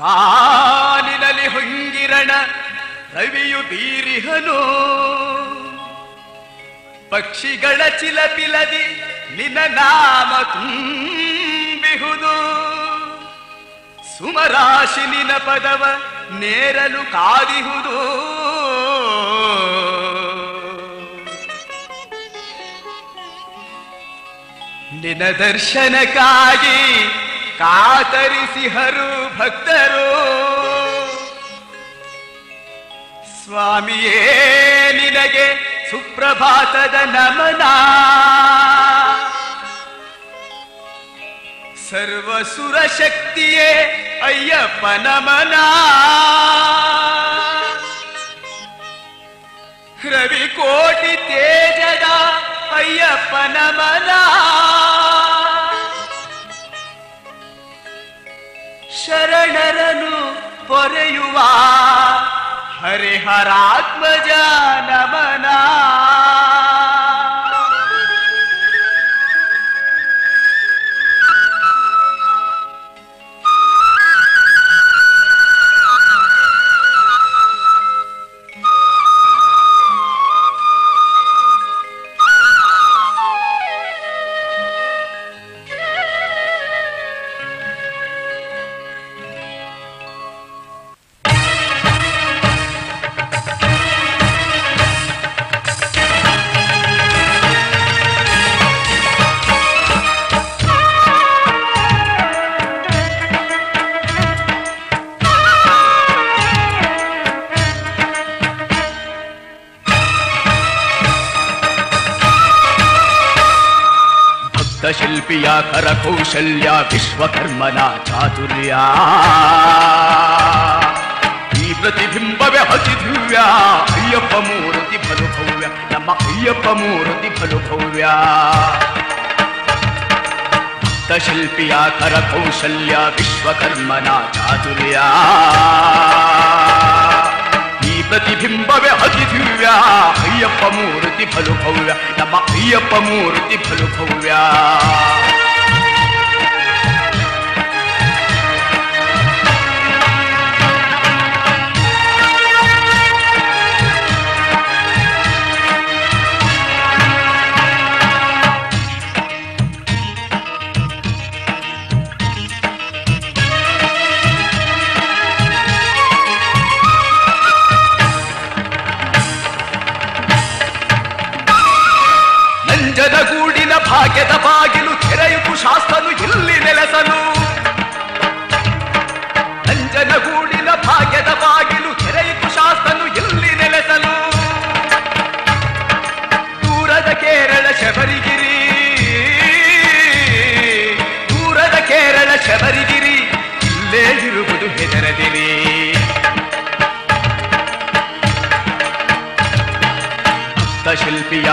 ಬಾನಿನಲ್ಲಿ ಹೊಂಗಿರಣ ರವಿಯು ಬೀರಿಹನು. ಪಕ್ಷಿಗಳ ಚಿಲಪಿಲದಿ ನಿನ್ನ ನಾಮ ತುಂಬಿಹುದು. ಸುಮರಾಶಿ ನಿನ ಪದವ ನೇರಲು ಕಾದಿಹುದು. ನಿನ ದರ್ಶನಕ್ಕಾಗಿ ಕಾತರಿಸಿಹರು ಭಕ್ತರು. ಸ್ವಾಮಿಯೇ, ನಿನಗೆ ಸುಪ್ರಭಾತದ ನಮನ. ಸರ್ವಸುರ ಶಕ್ತಿಯೇ ಅಯ್ಯಪ್ಪ ನಮನ ರವಿ ಕೋಟಿ ತೇಜದ ಅಯ್ಯಪ್ಪ ನಮನ ಶರಣರನು ಪೊರೆಯುವ ಹರಿಹರಾತ್ಮಜ ನಮನ. ಭಕ್ತ ಶಿಲ್ಪಿಯ ಕರಕೌಶಲ್ಯ ವಿಶ್ವಕರ್ಮನ ಚಾತುರ್ಯ ಈ ಪ್ರತಿಬಿಂಬವೇ ಅತಿ ದಿವ್ಯ ಅಯ್ಯಪ್ಪ ಮೂರ್ತಿ ಬಲು ಭವ್ಯ ನಮ್ಮ ಅಯ್ಯಪ್ಪ ಮೂರ್ತಿ ಬಲು ಭವ್ಯ ಭಕ್ತ ಶಿಲ್ಪಿಯ ಕರಕೌಶಲ್ಯ ವಿಶ್ವಕರ್ಮನ ಚಾತುರ್ಯ ಈ ಪ್ರತಿಬಿಂಬವೇ ಅತಿ ದಿವ್ಯ ಅಯ್ಯಪ್ಪ ಮೂರ್ತಿ ಬಲು ಭವ್ಯ ನಮ್ಮ ಅಯ್ಯಪ್ಪ ಮೂರ್ತಿ ಬಲು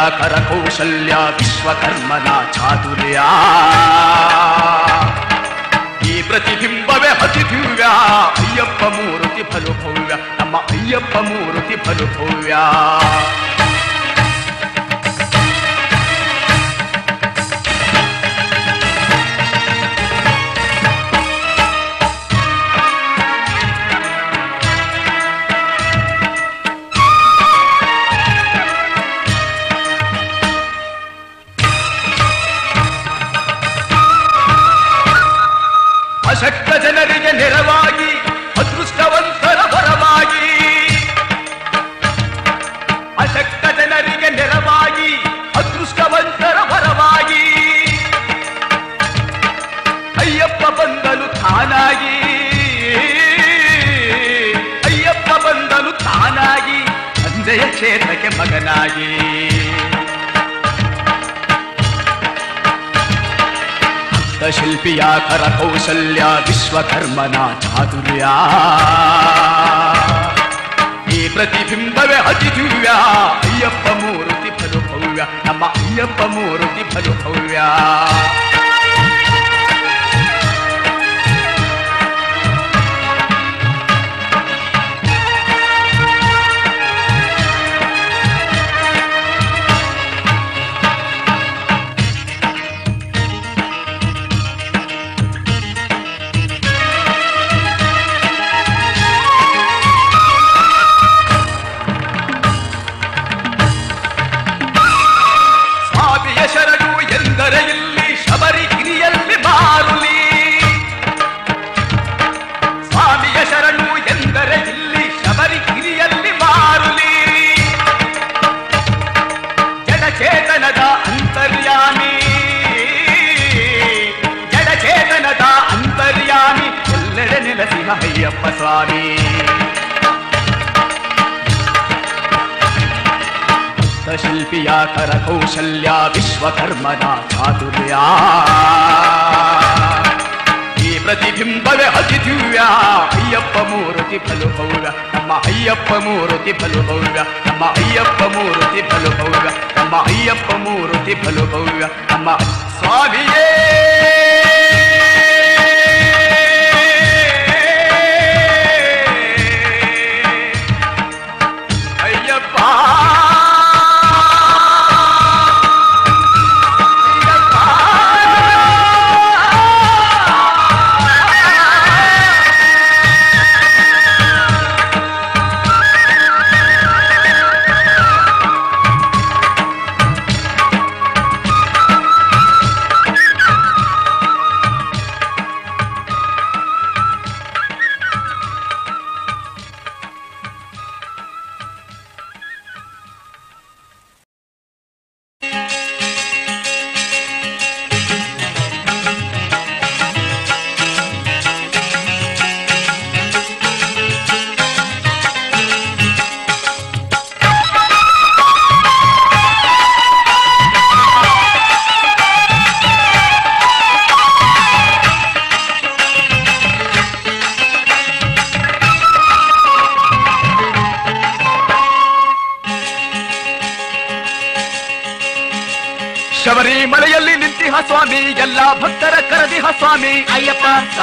ಶಿಲ್ಪಿಯ ಕರಕೌಶಲ್ಯ ವಿಶ್ವಕರ್ಮನ ಚಾತುರ್ಯ ಈ ಪ್ರತಿಬಿಂಬವೇ ಅತಿ ದಿವ್ಯ ಅಯ್ಯಪ್ಪ ಮೂರ್ತಿ ಫಲು ಭವ್ಯ ನಮ್ಮ ಅಯ್ಯಪ್ಪ ಮೂರ್ತಿ ಫಲು ಶಿಲ್ಪಿಯ ಕರಕೌಶಲ್ಯ ವಿಶ್ವಕರ್ಮನ ಚಾತುರ್ಯ ಈ ಪ್ರತಿಬಿಂಬವೇ ಅತಿ ದಿವ್ಯ ಅಯ್ಯಪ್ಪ ಮೂರ್ತಿ ಫಲು ಭವ್ಯ ನಮ್ಮ ಅಯ್ಯಪ್ಪ ಮೂರ್ತಿ ಫಲು ಭವ್ಯ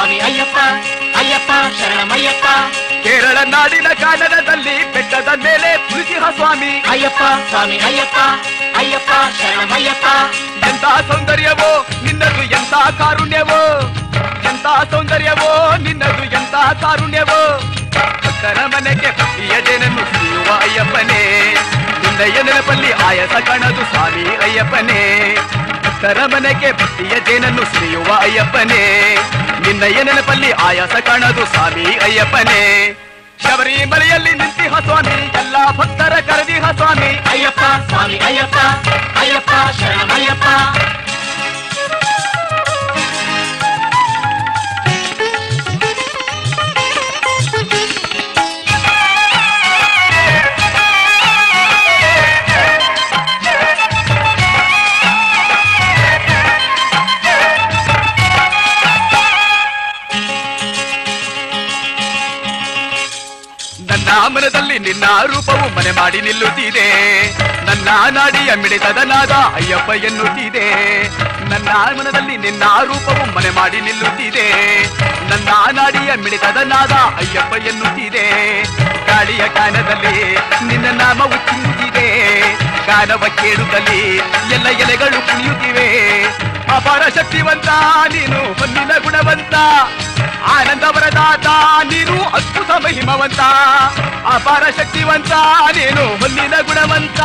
ಸ್ವಾಮಿ ಅಯ್ಯಪ್ಪ ಅಯ್ಯಪ್ಪ ಶರಣಮಯ್ಯಪ್ಪ. ಕೇರಳ ನಾಡಿನ ಕಾನನದಲ್ಲಿ ಬೆಟ್ಟದ ಮೇಲೆ ಕುಳಿತಿಹ ಸ್ವಾಮಿ. ಅಯ್ಯಪ್ಪ ಸ್ವಾಮಿ ಅಯ್ಯಪ್ಪ ಅಯ್ಯಪ್ಪ ಶರಣಮಯ್ಯಪ್ಪ. ಎಂತ ಸೌಂದರ್ಯವೋ ನಿನ್ನದು ಎಂತ ಕಾರುಣ್ಯವೋ. ಎಂತ ಸೌಂದರ್ಯವೋ ನಿನ್ನದು ಎಂತ ಕಾರುಣ್ಯವೋ. ಭಕ್ತರ ಮನೆಗೆ ಭಕ್ತಿಯ ಜನನು ಸುರಿಯುವ ಅಯ್ಯಪ್ಪನೇ. ನಿನ್ನಯ್ಯ ನೆನಪಲ್ಲಿ ಆಯಸ ಕಾಣದು ಸ್ವಾಮಿ ಅಯ್ಯಪ್ಪನೇ. ಭಕ್ತರ ಮನೆಗೆ ಭಕ್ತಿಯ ಜೇನನ್ನು ಸುರಿಯುವ ಅಯ್ಯಪ್ಪನೇ. ನಿನ್ನಯ್ಯ ನೆನಪಲ್ಲಿ ಆಯಾಸ ಕಾಣದು ಸ್ವಾಮಿ ಅಯ್ಯಪ್ಪನೇ. ಶಬರಿಮಲೆಯಲ್ಲಿ ನಿಂತಿ ಸ್ವಾಮಿ, ಎಲ್ಲ ಭಕ್ತರ ಕರೆದಿ ಸ್ವಾಮಿ ಅಯ್ಯಪ್ಪ. ಸ್ವಾಮಿ ಅಯ್ಯಪ್ಪ ಅಯ್ಯಪ್ಪ ಶರಣಮಯ್ಯಪ್ಪ ಮನದಲ್ಲಿ ನಿನ್ನ ರೂಪವು ಮನೆ ಮಾಡಿ ನಿಲ್ಲುತ್ತಿದೆ. ನನ್ನ ನಾಡಿಯ ಮಿಡಿತದನಾದ ಅಯ್ಯಪ್ಪ ಎನ್ನುತ್ತಿದೆ. ನನ್ನ ಮನದಲ್ಲಿ ನಿನ್ನ ರೂಪವು ಮನೆ ಮಾಡಿ ನಿಲ್ಲುತ್ತಿದೆ. ನನ್ನ ನಾಡಿಯ ಮಿಡಿತದನಾದ ಅಯ್ಯಪ್ಪ ಎನ್ನುತ್ತಿದೆ. ಗಾಳಿಯ ಕಾನದಲ್ಲಿ ನಿನ್ನ ನಾಮವು ಚಿಮ್ಮುತ್ತಿದೆ. ಕಾನವ ಕೇಳುತ್ತಲಿ ಎಲ್ಲ ಎಲೆಗಳು ಕುಣಿಯುತ್ತಿವೆ. ಅಪಾರ ಶಕ್ತಿವಂತ, ನೀನು ಹೊನ್ನಿನ ಗುಣವಂತ. ಆನಂದ ವರದಾತ, ನೀನು ಅದ್ಭುತ ಮಹಿಮವಂತ. ಅಪಾರ ಶಕ್ತಿವಂತ, ನೀನು ಹೊನ್ನಿನ ಗುಣವಂತ.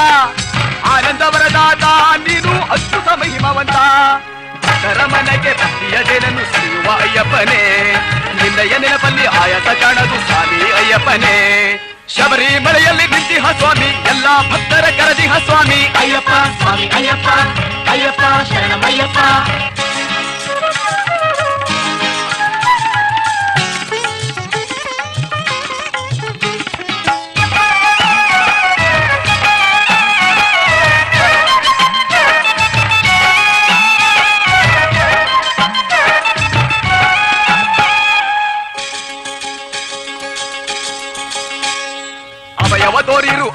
ಆನಂದ ವರದಾತ, ನೀನು ಅದ್ಭುತ ಮಹಿಮವಂತ. ಭಕ್ತರ ಮನೆಗೆ ಭಕ್ತಿಯ ಜನನು ಸಿರುವ ಅಯ್ಯಪ್ಪನೇ. ನಿನ್ನಯ ನೆನಪಲ್ಲಿ ಆಯತ ಕಾಣದು ಸ್ವಾಮಿ ಅಯ್ಯಪ್ಪನೇ. ಶಬರಿಮಲೆಯಲ್ಲಿ ನಿಂತಿಹ ಸ್ವಾಮಿ ಎಲ್ಲ ಭಕ್ತರ ಕರದಿಹ ಸ್ವಾಮಿ. ಅಯ್ಯಪ್ಪ ಸ್ವಾಮಿ ಅಯ್ಯಪ್ಪ ಅಯ್ಯಪ್ಪ ಶರಣಮಯ್ಯಪ್ಪ.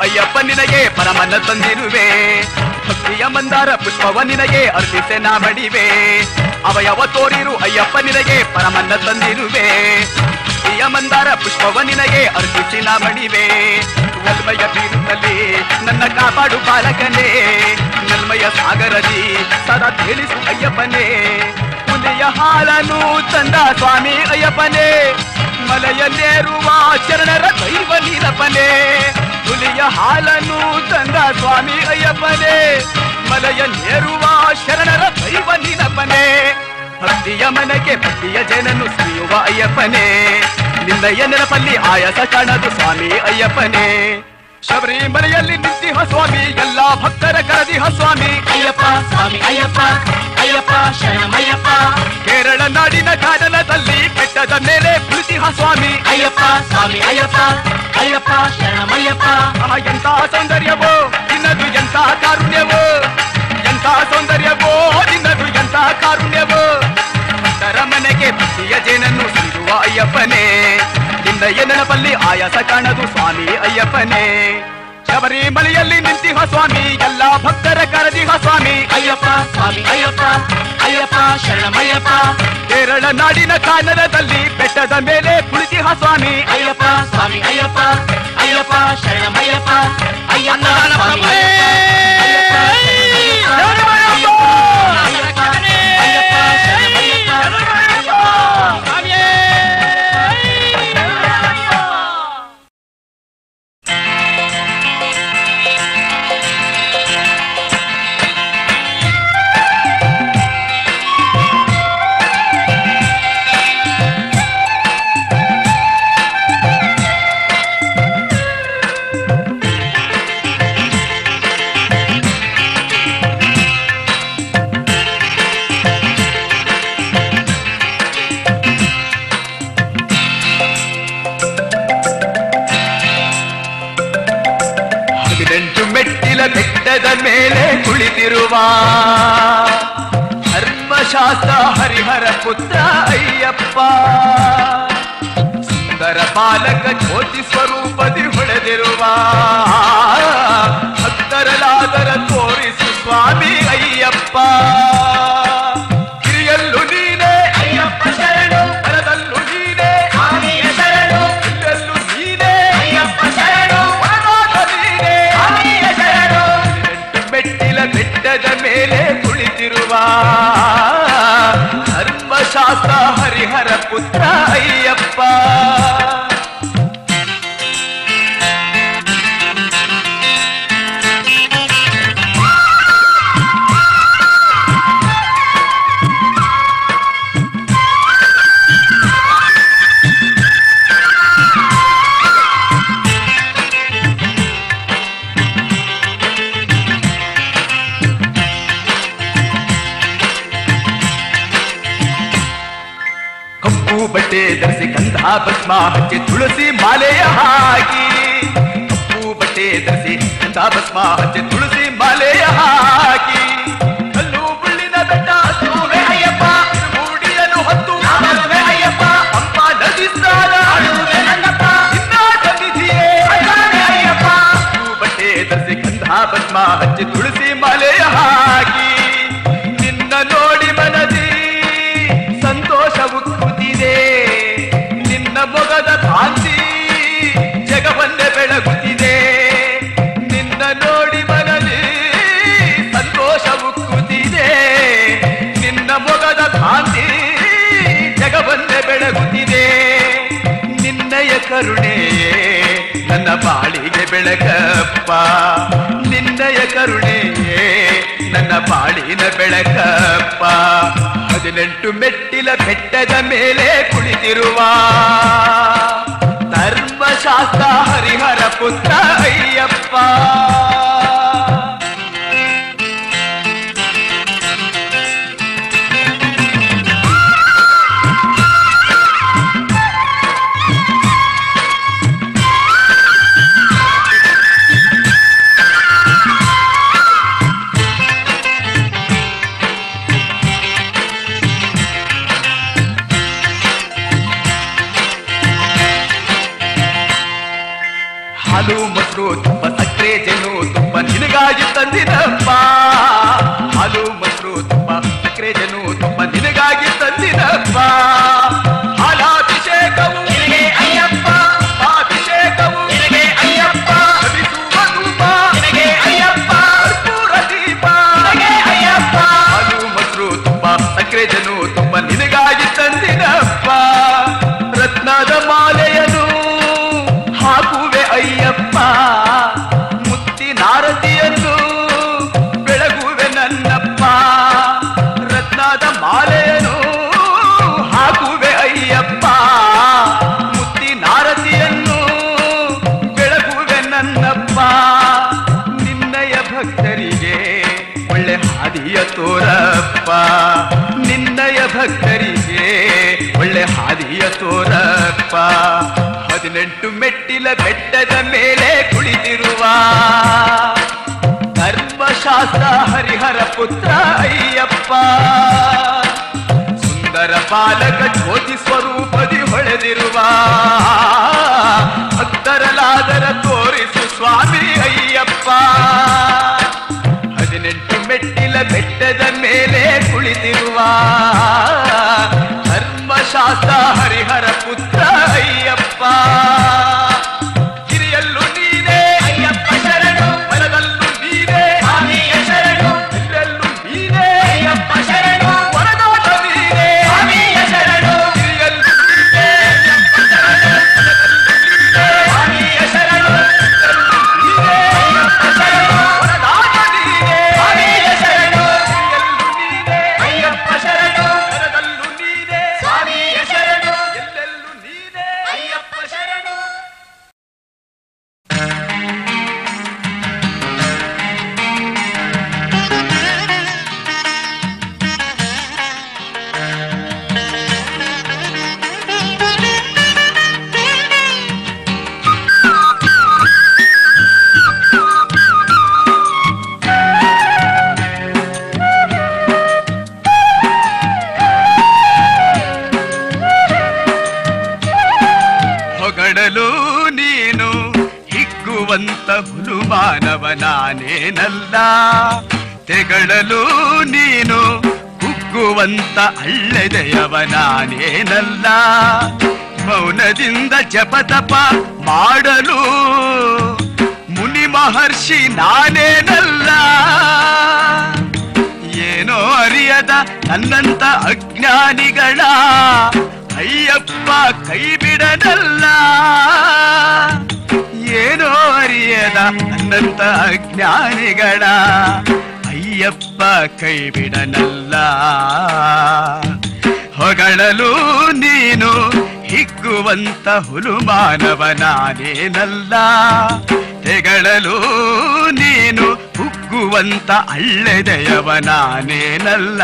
ಅಯ್ಯಪ್ಪ ನಿನಗೆ ಪರಮನ್ನ ತಂದಿರುವೆ. ಭಕ್ತಿಯ ಮಂದಾರ ಪುಷ್ಪವ ನಿನಗೆ ಅರ್ಪಿಸೆ ನಾ ಬಡಿವೆ ಅವಯವ ತೋರಿರು ಅಯ್ಯಪ್ಪ ನಿನಗೆ ಪರಮನ್ನ ತಂದಿರುವೆ. ಭಕ್ತಿಯ ಮಂದಾರ ಪುಷ್ಪವ ನಿನಗೆ ಅರ್ಪಿಸಿ ನಾ ಬಡಿವೆ ನಲ್ಮಯ ಬೀರುತ್ತಲ್ಲಿ ನನ್ನ ಕಾಪಾಡು ಬಾಲಕನೇ. ನಲ್ಮಯ ಸಾಗರದಿ ಸದಾ ತಿಳಿಸು ಅಯ್ಯಪ್ಪನೇ. ಹುಲಿಯ ಹಾಲನು ತಂದ ಸ್ವಾಮಿ ಅಯ್ಯಪ್ಪನೇ. ಮಲೆಯಲ್ಲೇರುವ ಶರಣರ ದೈವ ನೀಲಪ್ಪನೇ. ಹುಲಿಯ ಹಾಲನ್ನು ತಂದ ಸ್ವಾಮಿ ಅಯ್ಯಪ್ಪನೇ ಮಲೆಯಲ್ಲೇರುವ ಶರಣರ ದೈವ ನೀಲಪ್ಪನೇ ಭಕ್ತಿಯ ಮನೆಗೆ ಭಕ್ತಿಯ ಜನನು ಸಿಯುವ ಅಯ್ಯಪ್ಪನೇ ನಿನ್ನಯ್ಯ ನೆನಪಲ್ಲಿ ಆಯಸ ಕಾಣದು ಸ್ವಾಮಿ ಅಯ್ಯಪ್ಪನೇ. ಶಬರಿಮಲೆಯಲ್ಲಿ ನಿಂತಿ ಹಸ್ವಾಮಿ ಎಲ್ಲಾ ಭಕ್ತರ ಕರದಿ ಹಸ್ವಾಮಿ ಅಯ್ಯಪ್ಪ ಸ್ವಾಮಿ ಅಯ್ಯಪ್ಪ ಅಯ್ಯಪ್ಪ ಶರಣಮಯ್ಯಪ್ಪ. ಕೇರಳ ನಾಡಿನ ಕಾನನದಲ್ಲಿ ಬೆಟ್ಟದ ಮೇಲೆ ಕುಳಿತಿಹ ಹಸ್ವಾಮಿ ಅಯ್ಯಪ್ಪ ಸ್ವಾಮಿ ಅಯ್ಯಪ್ಪ ಅಯ್ಯಪ್ಪ ಶರಣಮಯ್ಯಪ್ಪ. ಎಂತಹ ಎಂತ ಸೌಂದರ್ಯವೋ ನಿನ್ನದು ಎಂತಹ ಕಾರುಣ್ಯವೋ. ಎಂತಹ ಸೌಂದರ್ಯವೋ ನಿನ್ನದು ಎಂತಹ ಕಾರುಣ್ಯವೋ. ಭಕ್ತರ ಮನೆಗೆ ಭಕ್ತಿಯ ಜೇನನ್ನು ಸಿರುವ ಅಯ್ಯಪ್ಪನೇ. ನಿನ್ನ ನೆನಪಲ್ಲಿ ಆಯಾಸ ಕಾಣದು ಸ್ವಾಮಿ ಅಯ್ಯಪ್ಪನೇ. ಶಬರಿಮಲೆಯಲ್ಲಿ ನಿಂತಿಹ ಸ್ವಾಮಿ, ಎಲ್ಲ ಭಕ್ತರ ಕರೆದಿಹ ಸ್ವಾಮಿ ಅಯ್ಯಪ್ಪ ಸ್ವಾಮಿ ಅಯ್ಯಪ್ಪ ಅಯ್ಯಪ್ಪ, ಶರಣಮಯ್ಯಪ್ಪ. ಕೇರಳ ನಾಡಿನ ಕಾನನದಲ್ಲಿ ಬೆಟ್ಟದ ಮೇಲೆ ಕುಳಿತಿಹ ಸ್ವಾಮಿ ಅಯ್ಯಪ್ಪ ಸ್ವಾಮಿ ಅಯ್ಯಪ್ಪ ಅಯ್ಯಪ್ಪ, ಶರಣಮಯ್ಯಪ್ಪ ಅಯ್ಯಪ್ಪ. ಮೇಲೆ ಕುಳಿತಿರುವ ಧರ್ಮಶಾಸ್ತ್ರ ಹರಿಹರ ಪುತ್ರ ಅಯ್ಯಪ್ಪ. ಸುಂದರ ಬಾಲಕ ಜ್ಯೋತಿ ಸ್ವರೂಪದಿ ಹೊಳೆದಿರುವ ಗಂಧ ಹಚ್ಚಿ ತುಳಸಿ ಮಾಲೆಯ ಹಾಕಿ. ಕಪ್ಪು ಬಟ್ಟೆ ಧರಿಸಿ ಭಸ್ಮ ಹಚ್ಚಿ ತುಳಸಿ ಮಾಲೆಯ ಹಾಕಿ. ಕಲ್ಲು ಮುಳ್ಳಿನ ಬೆಟ್ಟ ಹತ್ತುವೆ ಅಯ್ಯಪ್ಪ ಮೂಡಿಯನ್ನು ಹತ್ತು ನಾಮರುವೆ ಅಯ್ಯಪ್ಪ ಪಂಪ ನದಿ ಸ್ನಾನ ಆಡುವೆ ರಂಗಪ್ಪ ನಿಧಿಯೇ ಅಯ್ಯಪ್ಪ. ಕಪ್ಪು ಬಟ್ಟೆ ಧರಿಸಿ ಗಂಧ ಭಸ್ಮ ಹಚ್ಚಿ ತುಳಸಿ ಮಾಲೆಯ ಹಾಕಿ. ಕರುಣೆಯೇ ನನ್ನ ಬಾಳಿಗೆ ಬೆಳಕಪ್ಪ ನಿನ್ನಯ ಕರುಣೆಯೇ ನನ್ನ ಬಾಳಿನ ಬೆಳಕಪ್ಪ ಹದಿನೆಂಟು ಮೆಟ್ಟಿಲ ಬೆಟ್ಟದ ಮೇಲೆ ಕುಳಿತಿರುವ ಧರ್ಮಶಾಸ್ತ್ರ ಹರಿಹರ ಪುತ್ರ ಅಯ್ಯಪ್ಪ ಹಾಲು ಮೊಸರು ತುಪ್ಪ ಸಕ್ಕರೆ ಜೇನು ತುಪ್ಪ ನಿನಗಾಗಿ ತಂದಿನಪ್ಪ ಹದಿನೆಂಟು ಮೆಟ್ಟಿಲ ಬೆಟ್ಟದ ಮೇಲೆ ಕುಳಿತಿರುವ ಧರ್ಮಶಾಸ್ತ್ರ ಹರಿಹರ ಪುತ್ರ ಅಯ್ಯಪ್ಪ. ಸುಂದರ ಬಾಲಕ ಜ್ಯೋತಿ ಸ್ವರೂಪದಿ ಹೊಳೆದಿರುವ ಭಕ್ತರಲಾದರ ತೋರಿಸು ಸ್ವಾಮಿ ಅಯ್ಯಪ್ಪ. ಹದಿನೆಂಟು ಮೆಟ್ಟಿಲ ಬೆಟ್ಟದ ಮೇಲೆ ಕುಳಿತಿರುವ ಧರ್ಮಶಾಸ್ತ್ರ ಮಾನವ ನಾನೇನಲ್ಲ ತೆಗಳಲು ನೀನು ಕುಗ್ಗುವಂತ ಅಳ್ಳೆದೆಯವ ನಾನೇನಲ್ಲ ಮೌನದಿಂದ ಜಪತಪ ಮಾಡಲು ಮುನಿ ಮಹರ್ಷಿ ನಾನೇನಲ್ಲ. ಏನೋ ಅರಿಯದ ನನ್ನಂತ ಅಜ್ಞಾನಿಗಳ ಅಯ್ಯಪ್ಪ ಕೈ ಬಿಡದಲ್ಲ ಏನೋ ಅರಿಯದ ಅನಂತ ಅಜ್ಞಾನಿಗಳ. ಅಯ್ಯಪ್ಪ ಕೈ ಬಿಡನಲ್ಲ ಹೊಗಳಲು ನೀನು ಹಿಗ್ಗುವಂತ ಹುಲು ನಾನೇನಲ್ಲ. ತೆಗಳಲು ನೀನು ಹುಗ್ಗುವಂತ ಅಳ್ಳೆದೆಯವ ನಾನೇನಲ್ಲ.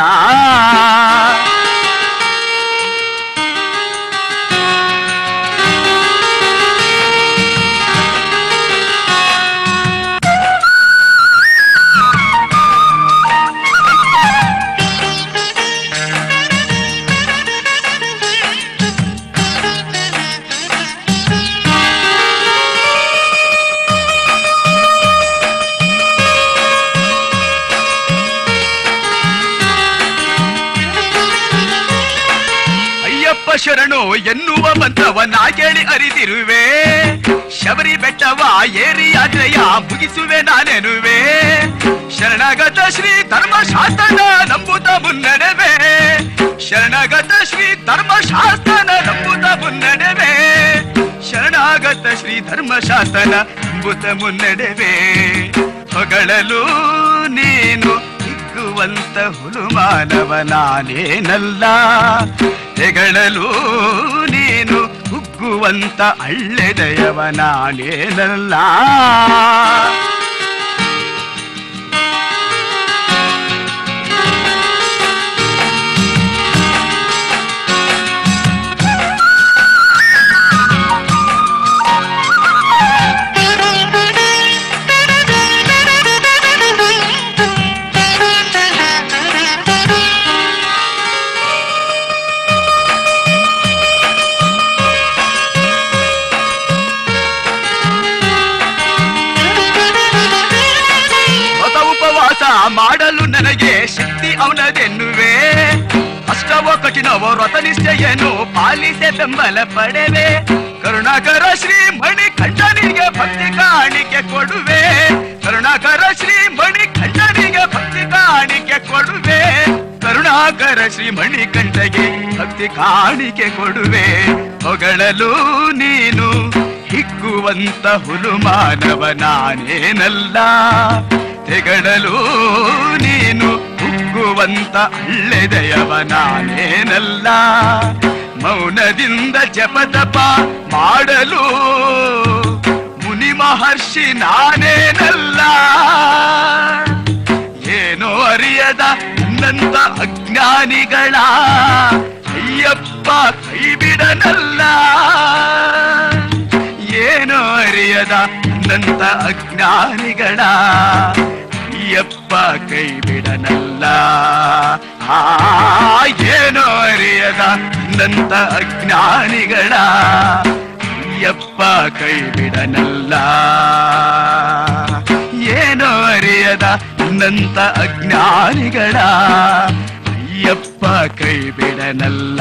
ಎನ್ನುವ ಮಂತ್ರವ ನಾ ಕೇಳಿ ಅರಿತಿರುವೆ. ಶಬರಿ ಬೆಟ್ಟವ ಏರಿ ಯಾತ್ರೆಯ ಮುಗಿಸುವೆ ನಾನೆನುವೆ ಶರಣಗತ ಶ್ರೀ ಧರ್ಮಶಾಸ್ತ್ರನ ನಂಬುತ ಮುನ್ನಡೆವೆ. ಶರಣಗತ ಶ್ರೀ ಧರ್ಮಶಾಸ್ತ್ರನ ನಂಬುತ ಮುನ್ನಡೆವೆ. ಶರಣಾಗತ ಶ್ರೀ ಧರ್ಮಶಾಸ್ತ್ರನ ನಂಬುತ ಮುನ್ನಡೆವೆ. ಹೊಗಳಲು ನೀನು ಹಿಗ್ಗುವಂತ ಹುಲು ಮಾನವ ನಾನೇನಲ್ಲ ನೀನು ಕುಗ್ಗುವಂತ ಅಳ್ಳೆದೆಯವ ನಾನೇನಲ್ಲ ಬೆಂಬಲ ಪಡೆವೆ. ಕರುಣಾಕರ ಶ್ರೀ ಮಣಿ ಖಂಡನಿಗೆ ಭಕ್ತಿ ಕಾಣಿಕೆ ಕೊಡುವೆ. ಕರುಣಾಕರ ಶ್ರೀ ಮಣಿ ಖಂಡನಿಗೆ ಭಕ್ತಿ ಕಾಣಿಕೆ ಕೊಡುವೆ. ಕರುಣಾಕರ ಶ್ರೀ ಮಣಿಕಂಠಗೆ ಭಕ್ತಿ ಕಾಣಿಕೆ ಕೊಡುವೆ. ಹೊಗಳಲು ನೀನು ಹಿಕ್ಕುವಂತ ಹುಲು ಮಾನವ ನಾನೇನಲ್ಲ. ತೆಗಳಲು ನೀನು ಹುಕ್ಕುವಂತ ಅಳ್ಳೆದೆಯವ ನಾನೇನಲ್ಲ. ಮೌನದಿಂದ ಜಪತಪ ಮಾಡಲು ಮುನಿ ಮಹರ್ಷಿ ನಾನೇನಲ್ಲ ಏನೋ ಅರಿಯದ ನಂತ ಅಜ್ಞಾನಿಗಳ ಅಯ್ಯಪ್ಪ ಕೈಬಿಡನಲ್ಲ. ಏನೋ ಅರಿಯದ ನಂತ ಅಜ್ಞಾನಿಗಳ ಅಯ್ಯಪ್ಪ ಕೈ ಬಿಡನಲ್ಲ. ಏನೋ ಅರಿಯದ ನಂತ ಅಜ್ಞಾನಿಗಳ. ಅಯ್ಯಪ್ಪ ಕೈ ಬಿಡನಲ್ಲ. ಏನೋ ಅರಿಯದ ನಂತ ಅಜ್ಞಾನಿಗಳ. ಅಯ್ಯಪ್ಪ ಕೈ ಬಿಡನಲ್ಲ.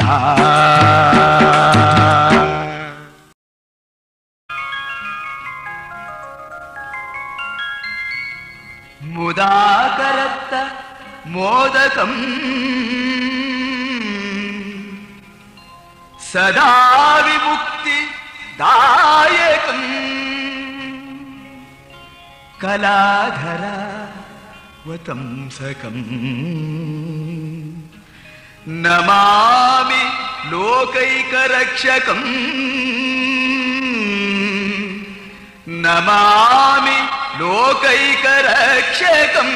ముదాకరత్త మోదకం. సదా విముక్తి దాయకం. కళాధర వతంసకం. నమామి లోకైకరక్షకం. नमामि लोकैकरक्षकम्।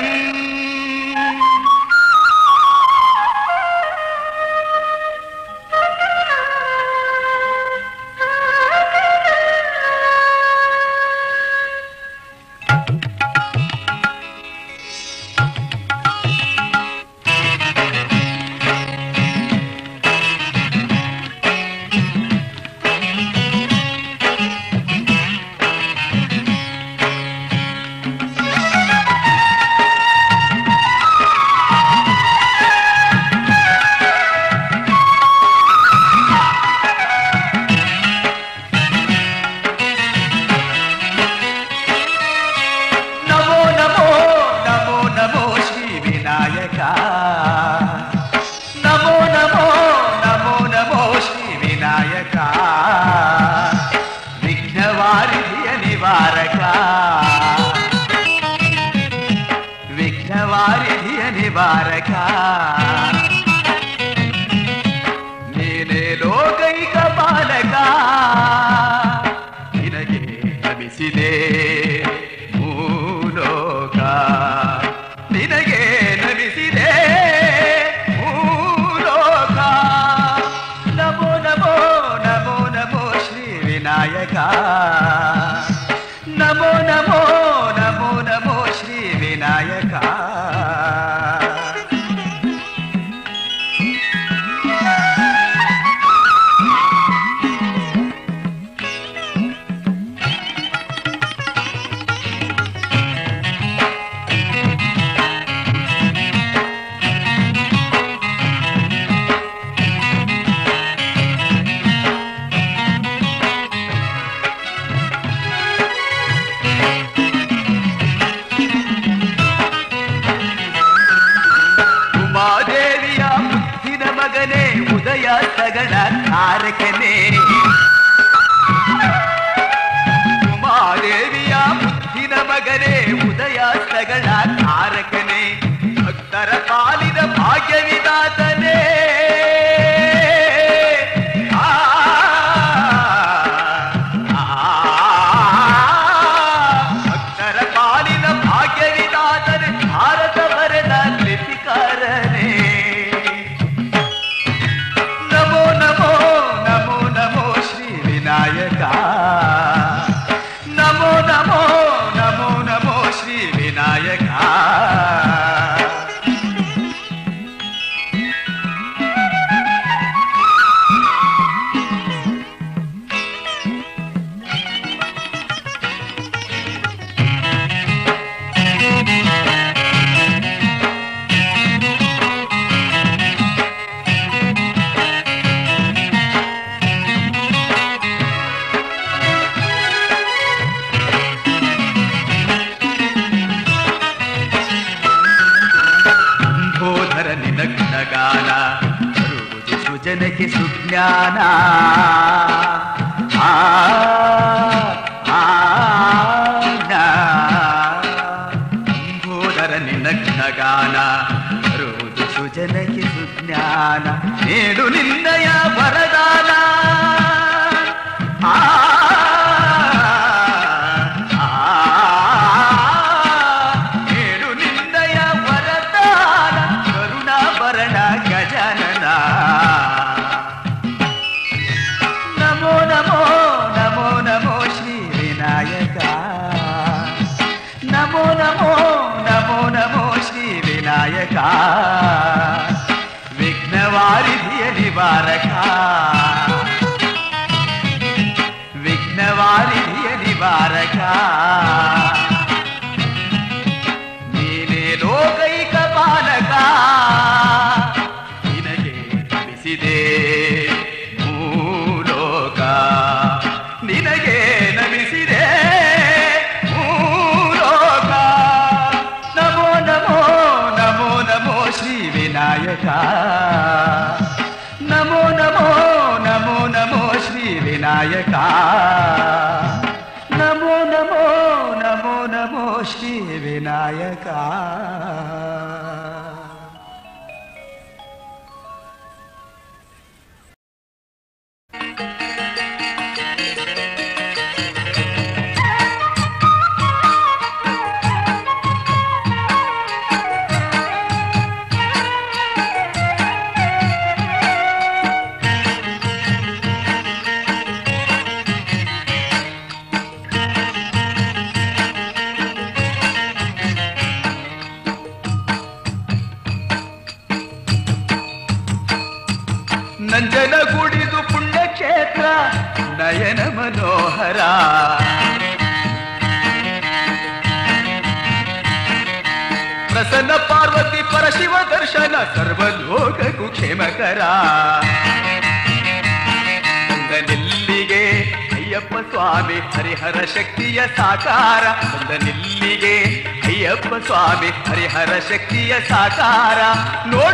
ಶಕ್ತಿಯ ಸಾಕಾರ ನೋಡುತ್ತ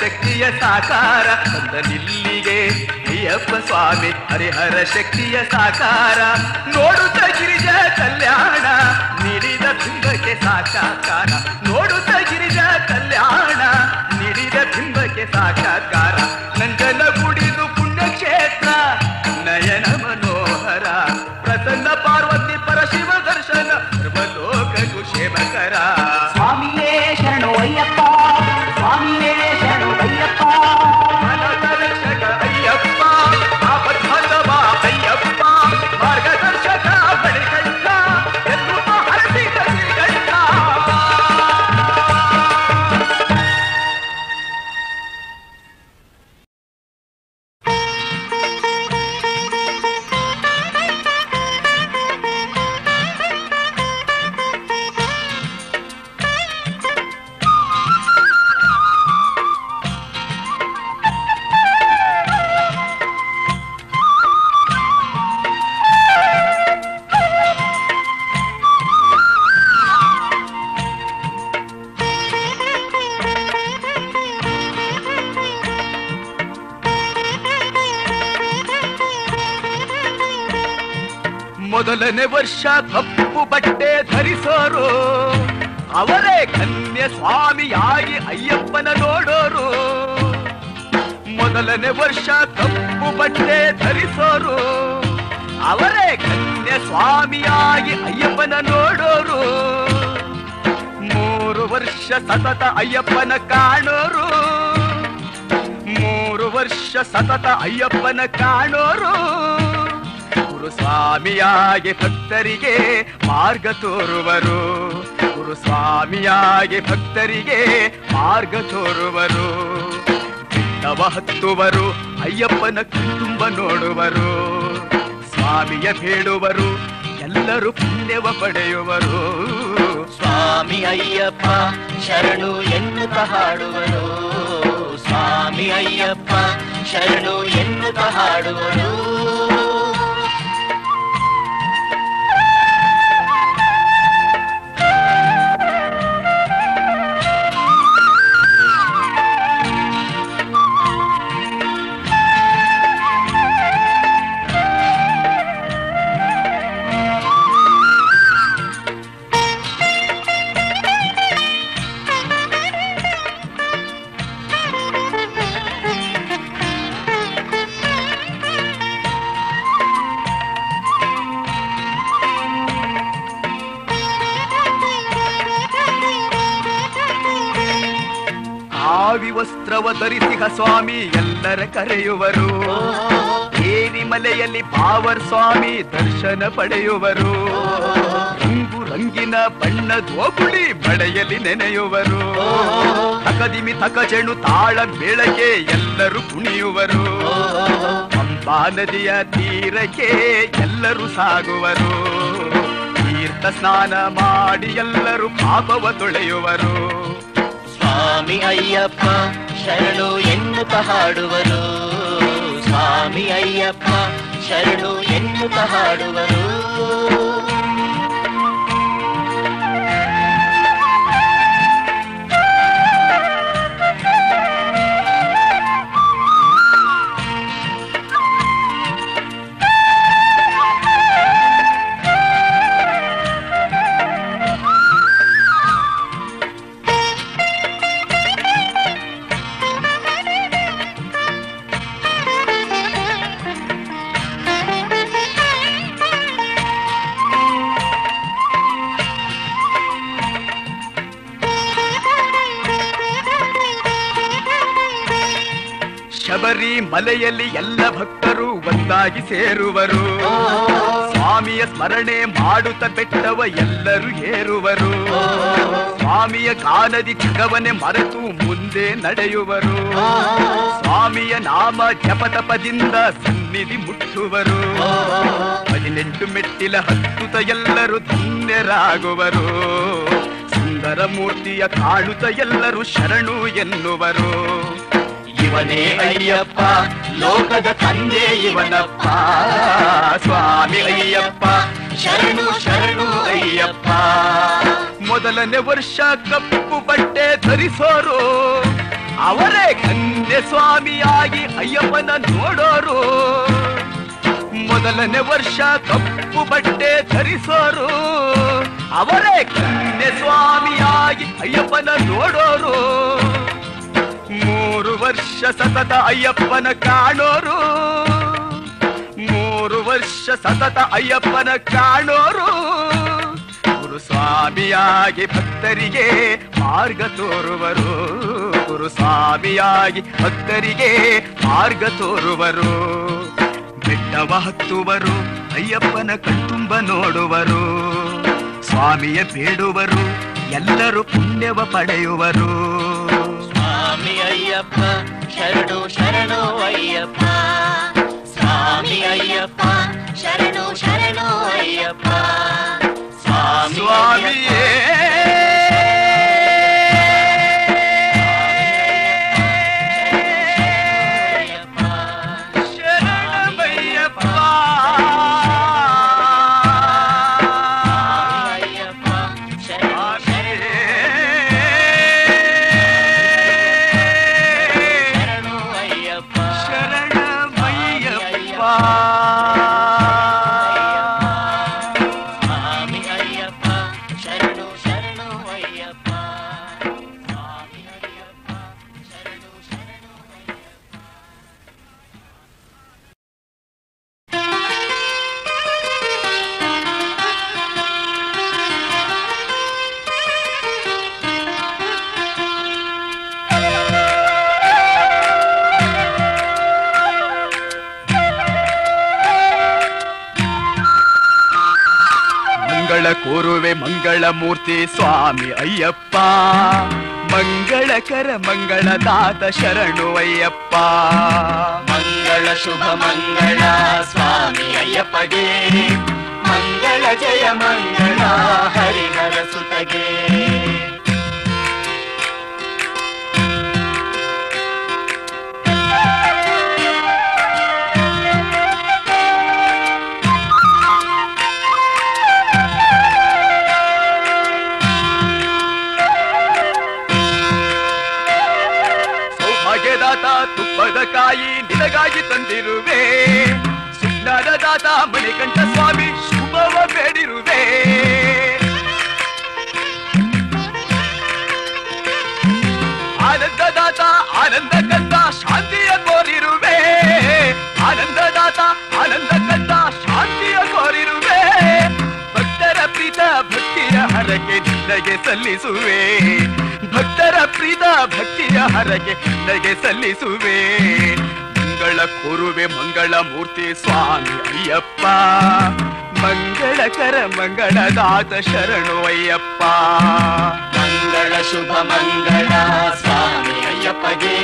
ಶಕ್ತಿಯ ಸಾಕಾರ ಬಂದನಿಲ್ಲಿಗೆ ಅಯ್ಯಪ್ಪ ಸ್ವಾಮಿ, ಹರಿಹರ ಶಕ್ತಿಯ ಸಾಕಾರ. ನೋಡುತ್ತ ಗಿರಿಜ ಕಲ್ಯಾಣ, ನೀಡಿದ ಬಿಂಬಕ್ಕೆ ಸಾಕಾಕಾರ ನೋಡುತ್ತ ಗಿರಿಜ ಕಲ್ಯಾಣ, ನೀಡಿದ ಬಿಂಬಕ್ಕೆ ಸಾಕ್ಷಾತ್ಕಾರ. ಮೊದಲನೇ ವರ್ಷ ಕಪ್ಪು ಬಟ್ಟೆ ಧರಿಸೋರು. ಅವರೇ ಕನ್ಯ ಸ್ವಾಮಿಯಾಗಿ ಅಯ್ಯಪ್ಪನ ನೋಡೋರು. ಮೊದಲನೇ ವರ್ಷ ತಪ್ಪು ಬಟ್ಟೆ ಧರಿಸೋರು. ಅವರೇ ಕನ್ಯ ಸ್ವಾಮಿಯಾಗಿ ಅಯ್ಯಪ್ಪನ ನೋಡೋರು. ಮೂರು ವರ್ಷ ಸತತ ಅಯ್ಯಪ್ಪನ ಕಾಣೋರು. ಮೂರು ವರ್ಷ ಸತತ ಅಯ್ಯಪ್ಪನ ಕಾಣೋರು. ಗುರುಸ್ವಾಮಿಯಾಗಿ ಭಕ್ತರಿಗೆ ಮಾರ್ಗ ತೋರುವರು. ಗುರುಸ್ವಾಮಿಯಾಗಿ ಭಕ್ತರಿಗೆ ಮಾರ್ಗ ತೋರುವರು. ಬಿಟ್ಟವ ಹತ್ತುವರು, ಅಯ್ಯಪ್ಪನ ಕುಟುಂಬ ನೋಡುವರು. ಸ್ವಾಮಿಯ ಬೇಡುವರು, ಎಲ್ಲರೂ ಪುಣ್ಯವ ಪಡೆಯುವರು. ಸ್ವಾಮಿ ಅಯ್ಯಪ್ಪ ಶರಣು ಎನ್ನು ಹಾಡುವರು. ಸ್ವಾಮಿ ಅಯ್ಯಪ್ಪ ಶರಣು ಎನ್ನುತ್ತ ಹಾಡುವರು. ಧರಿಸಿಹ ಸ್ವಾಮಿ ಎಲ್ಲರ ಕರೆಯುವರು. ಏನಿಮಲೆಯಲ್ಲಿ ಪಾವರ್ ಸ್ವಾಮಿ ದರ್ಶನ ಪಡೆಯುವರು. ರಂಗು ರಂಗಿನ ಬಣ್ಣ ಧೋಗುಳಿ ಬಳೆಯಲ್ಲಿ ನೆನೆಯುವರು. ತಕದಿಮಿ ತಕಜೆಣು ತಾಳ ಬೆಳಗ್ಗೆ ಎಲ್ಲರೂ ಕುಣಿಯುವರು. ಪಂಪಾ ನದಿಯ ತೀರಕ್ಕೆ ಎಲ್ಲರೂ ಸಾಗುವರು. ತೀರ್ಥ ಸ್ನಾನ ಮಾಡಿ ಎಲ್ಲರೂ ಪಾಪವ ತೊಳೆಯುವರು. ಸ್ವಾಮಿ ಅಯ್ಯಪ್ಪ ಶರಣು ಎನ್ನುತ್ತ ಹಾಡುವರು ಸ್ವಾಮಿ ಅಯ್ಯಪ್ಪ ಶರಣು ಎನ್ನುತ್ತ ಹಾಡುವರು ಮಲೆಯಲ್ಲಿ ಎಲ್ಲ ಭಕ್ತರು ಒಂದಾಗಿ ಸೇರುವರು. ಸ್ವಾಮಿಯ ಸ್ಮರಣೆ ಮಾಡುತ್ತ ಬೆಟ್ಟವ ಎಲ್ಲರೂ ಏರುವರು. ಸ್ವಾಮಿಯ ಕಾಲದಿ ಚಿಗವನೆ ಮರೆತು ಮುಂದೆ ನಡೆಯುವರು. ಸ್ವಾಮಿಯ ನಾಮ ಜಪತಪದಿಂದ ಸನ್ನಿಧಿ ಮುಟ್ಟುವರು. ಹದಿನೆಂಟು ಮೆಟ್ಟಿಲ ಹತ್ತುತ ಎಲ್ಲರೂ ಧನ್ಯರಾಗುವರು. ಸುಂದರ ಮೂರ್ತಿಯ ಕಾಣುತ್ತ ಎಲ್ಲರೂ ಶರಣು ಎನ್ನುವರು. ಇವನೇ ಅಯ್ಯಪ್ಪ, ಲೋಕದ ತಂದೆ ಇವನಪ್ಪ. ಸ್ವಾಮಿ ಅಯ್ಯಪ್ಪ, ಶರಣು ಶರಣು ಅಯ್ಯಪ್ಪ. ಮೊದಲನೇ ವರ್ಷ ಕಪ್ಪು ಬಟ್ಟೆ ಧರಿಸೋರು, ಅವರೇ ಕನ್ನೆ ಸ್ವಾಮಿಯಾಗಿ ಅಯ್ಯಪ್ಪನ ನೋಡೋರು. ಮೊದಲನೇ ವರ್ಷ ಕಪ್ಪು ಬಟ್ಟೆ ಧರಿಸೋರು, ಅವರೇ ಕಂದೆ ಸ್ವಾಮಿಯಾಗಿ ಅಯ್ಯಪ್ಪನ ನೋಡೋರು. ಮೂರು ವರ್ಷ ಸತತ ಅಯ್ಯಪ್ಪನ ಕಾಣೋರು. ಮೂರು ವರ್ಷ ಸತತ ಅಯ್ಯಪ್ಪನ ಕಾಣೋರು. ಗುರು ಸ್ವಾಮಿಯಾಗಿ ಭಕ್ತರಿಗೆ ಮಾರ್ಗ ತೋರುವರು. ಗುರು ಸ್ವಾಮಿಯಾಗಿ ಭಕ್ತರಿಗೆ ಮಾರ್ಗ ತೋರುವರು. ಬೆಟ್ಟವ ಹತ್ತುವರು, ಅಯ್ಯಪ್ಪನ ಕಣ್ತುಂಬ ನೋಡುವರು. ಸ್ವಾಮಿಯ ಬೇಡುವರು, ಎಲ್ಲರೂ ಪುಣ್ಯವ ಪಡೆಯುವರು. ಸ್ವಾಮಿ ಅಯ್ಯಪ್ಪ ಶರಣು ಶರಣು ಅಯ್ಯಪ್ಪ. ಸ್ವಾಮಿ ಅಯ್ಯಪ್ಪ ಶರಣು ಶರಣು ಅಯ್ಯಪ್ಪ. ಸ್ವಾಮಿ ಸ್ವಾಮಿ ಅಯ್ಯಪ್ಪ. ಮಂಗಳಕರ ಮಂಗಳದಾತ ಶರಣು ಅಯ್ಯಪ್ಪ. ಮಂಗಳ ಶುಭ ಮಂಗಳ ಸ್ವಾಮಿ ಅಯ್ಯಪ್ಪಗೆ. ಮಂಗಳ ಜಯ ಮಂಗಳ ಹರಿಹರ ಸುತಗೆ. ಮಣಿಕಂಠ ಸ್ವಾಮಿ, ಶುಭವ ಬೇಡಿರುವೆ. ಆನಂದದಾತ ಆನಂದ ಕಂದ ಶಾಂತಿಯ ಕೋರಿರುವೆ. ಆನಂದದಾತ ಆನಂದ ಕಂದ ಶಾಂತಿಯ ಕೋರಿರುವೆ. ಭಕ್ತರ ಪ್ರೀತ, ಭಕ್ತಿಯ ಹರಕೆ ನಿನಗೆ ಸಲ್ಲಿಸುವೆ. ಭಕ್ತರ ಪ್ರೀತ, ಭಕ್ತಿಯ ಹರಕೆ ನಿನಗೆ ಸಲ್ಲಿಸುವೆ. ಮಂಗಳ ಕುರುವೆ ಮಂಗಳ ಮೂರ್ತಿ ಸ್ವಾಮಿ ಅಯ್ಯಪ್ಪ. ಮಂಗಳಕರ ಮಂಗಳದಾತ ಶರಣು ಅಯ್ಯಪ್ಪ. ಮಂಗಳ ಶುಭ ಮಂಗಳ ಸ್ವಾಮಿ ಅಯ್ಯಪ್ಪಗೆ.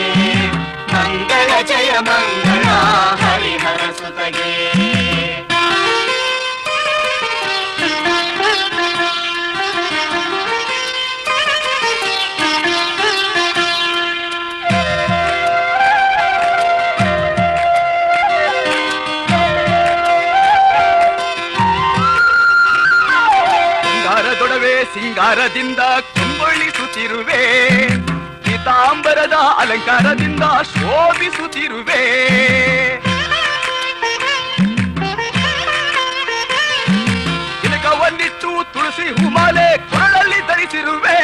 ಮಂಗಳ ಜಯ ಮಂಗಳ ಹರಿಹರ ಸುತಗೆ. ಸಿಂಗಾರದಿಂದ ಕಂಗೊಳಿಸುತ್ತಿರುವೆ ಪೀತಾಂಬರದ ಅಲಂಕಾರದಿಂದ ಶೋಭಿಸುತ್ತಿರುವೆ. ಕಿಲಕವನ್ನಿಟ್ಟು ತುಳಸಿ ಹುಮಾಲೆ ಕೊರಳಲ್ಲಿ ಧರಿಸಿರುವೆ.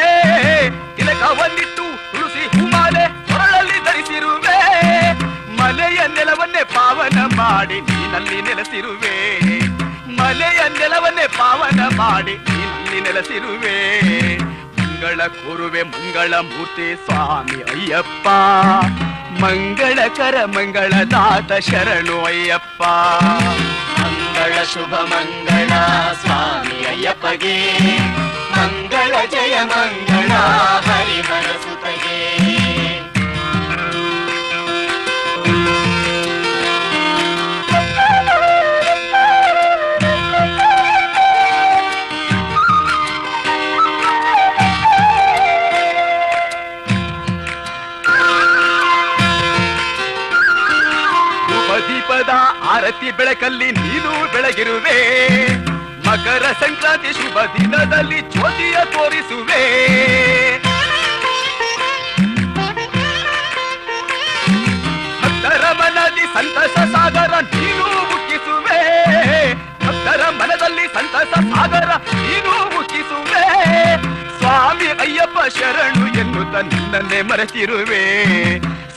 ಕಿಲಕವನ್ನಿಟ್ಟು ತುಳಸಿ ಹುಮಾಲೆ ಕೊರಳಲ್ಲಿ ಧರಿಸಿರುವೆ. ಮಲೆಯ ನೆಲವನ್ನೇ ಪಾವನ ಮಾಡಿ ನೀನಲ್ಲಿ ನೆಲೆಸಿರುವೆ. ಮಲೆಯ ನೆಲವನ್ನೇ ಪಾವನ ಮಾಡಿ ಇಲ್ಲಿ ನೆಲೆಸಿರುವೆ. ಮಂಗಳ ಕುರುವೆ, ಮಂಗಳ ಮೂರ್ತಿ ಸ್ವಾಮಿ ಅಯ್ಯಪ್ಪ. ಮಂಗಳಕರ ಮಂಗಳದಾತ ಶರಣು ಅಯ್ಯಪ್ಪ. ಮಂಗಳ ಶುಭ, ಮಂಗಳ ಸ್ವಾಮಿ ಅಯ್ಯಪ್ಪಗೆ. ಮಂಗಳ ಜಯ, ಮಂಗಳ ಹರಿಹರ ಬೆಳಕಲ್ಲಿ ನೀನು ಬೆಳಗಿರುವೆ. ಮಕರ ಸಂಕ್ರಾಂತಿ ಶುಭ ದಿನದಲ್ಲಿ ಜ್ಯೋತಿಯ ತೋರಿಸುವೆ. ಭಕ್ತರ ಮನದಲ್ಲಿ ಸಂತಸ ಸಾಗರ ನೀನು ಮುಕ್ಕಿಸುವೆ ಭಕ್ತರ ಮನದಲ್ಲಿ ಸಂತಸ ಸಾಗರ ನೀನು ಮುಕ್ಕಿಸುವೆ ಸ್ವಾಮಿ ಅಯ್ಯಪ್ಪ ಶರಣು ಎನ್ನುತ್ತ ನಿನ್ನೇ ಮರೆತಿರುವೆ.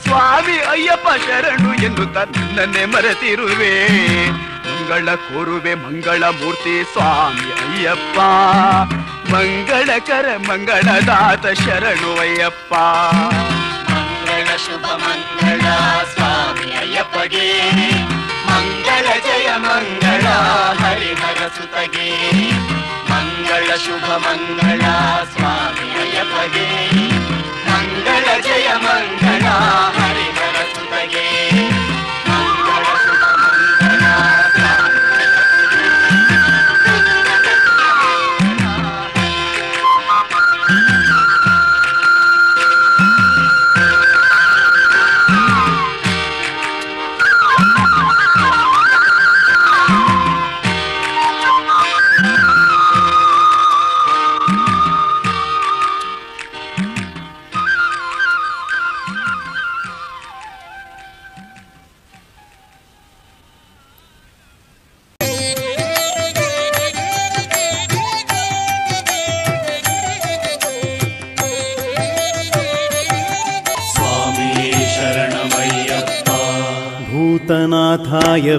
ಸ್ವಾಮಿ ಅಯ್ಯಪ್ಪ ಶರಣು ಎನ್ನುತ್ತ ನಿನ್ನನ್ನೇ ಮರೆತಿರುವೆ. ಮಂಗಳ ಕೋರುವೆ, ಮಂಗಳ ಮೂರ್ತಿ ಸ್ವಾಮಿ ಅಯ್ಯಪ್ಪ. ಮಂಗಳಕರ ಮಂಗಳದಾತ ಶರಣು ಅಯ್ಯಪ್ಪ. ಮಂಗಳ ಶುಭ ಮಂಗಳ ಸ್ವಾಮಿ ಅಯ್ಯಪ್ಪಗೆ. ಮಂಗಳ ಜಯ ಮಂಗಳ ಹರಿಹರ ಸುತಗೆ. ಮಂಗಳ ಶುಭ ಮಂಗಳ ಸ್ವಾಮಿ ಅಯ್ಯಪ್ಪಗೆ. जय मङ्गना हरि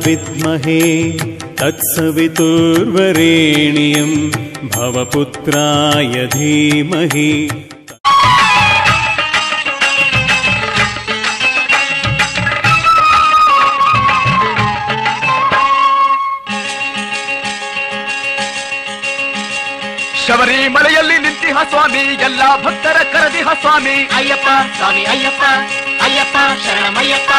विद्महे तत्सवितुर्वरेण्यं भवपुत्राय धीमहि ಕರದಿಹ ಸ್ವಾಮಿ ಅಯ್ಯಪ್ಪ ಸ್ವಾಮಿ ಅಯ್ಯಪ್ಪ ಅಯ್ಯಪ್ಪ ಶರಣಮಯ್ಯಪ್ಪ.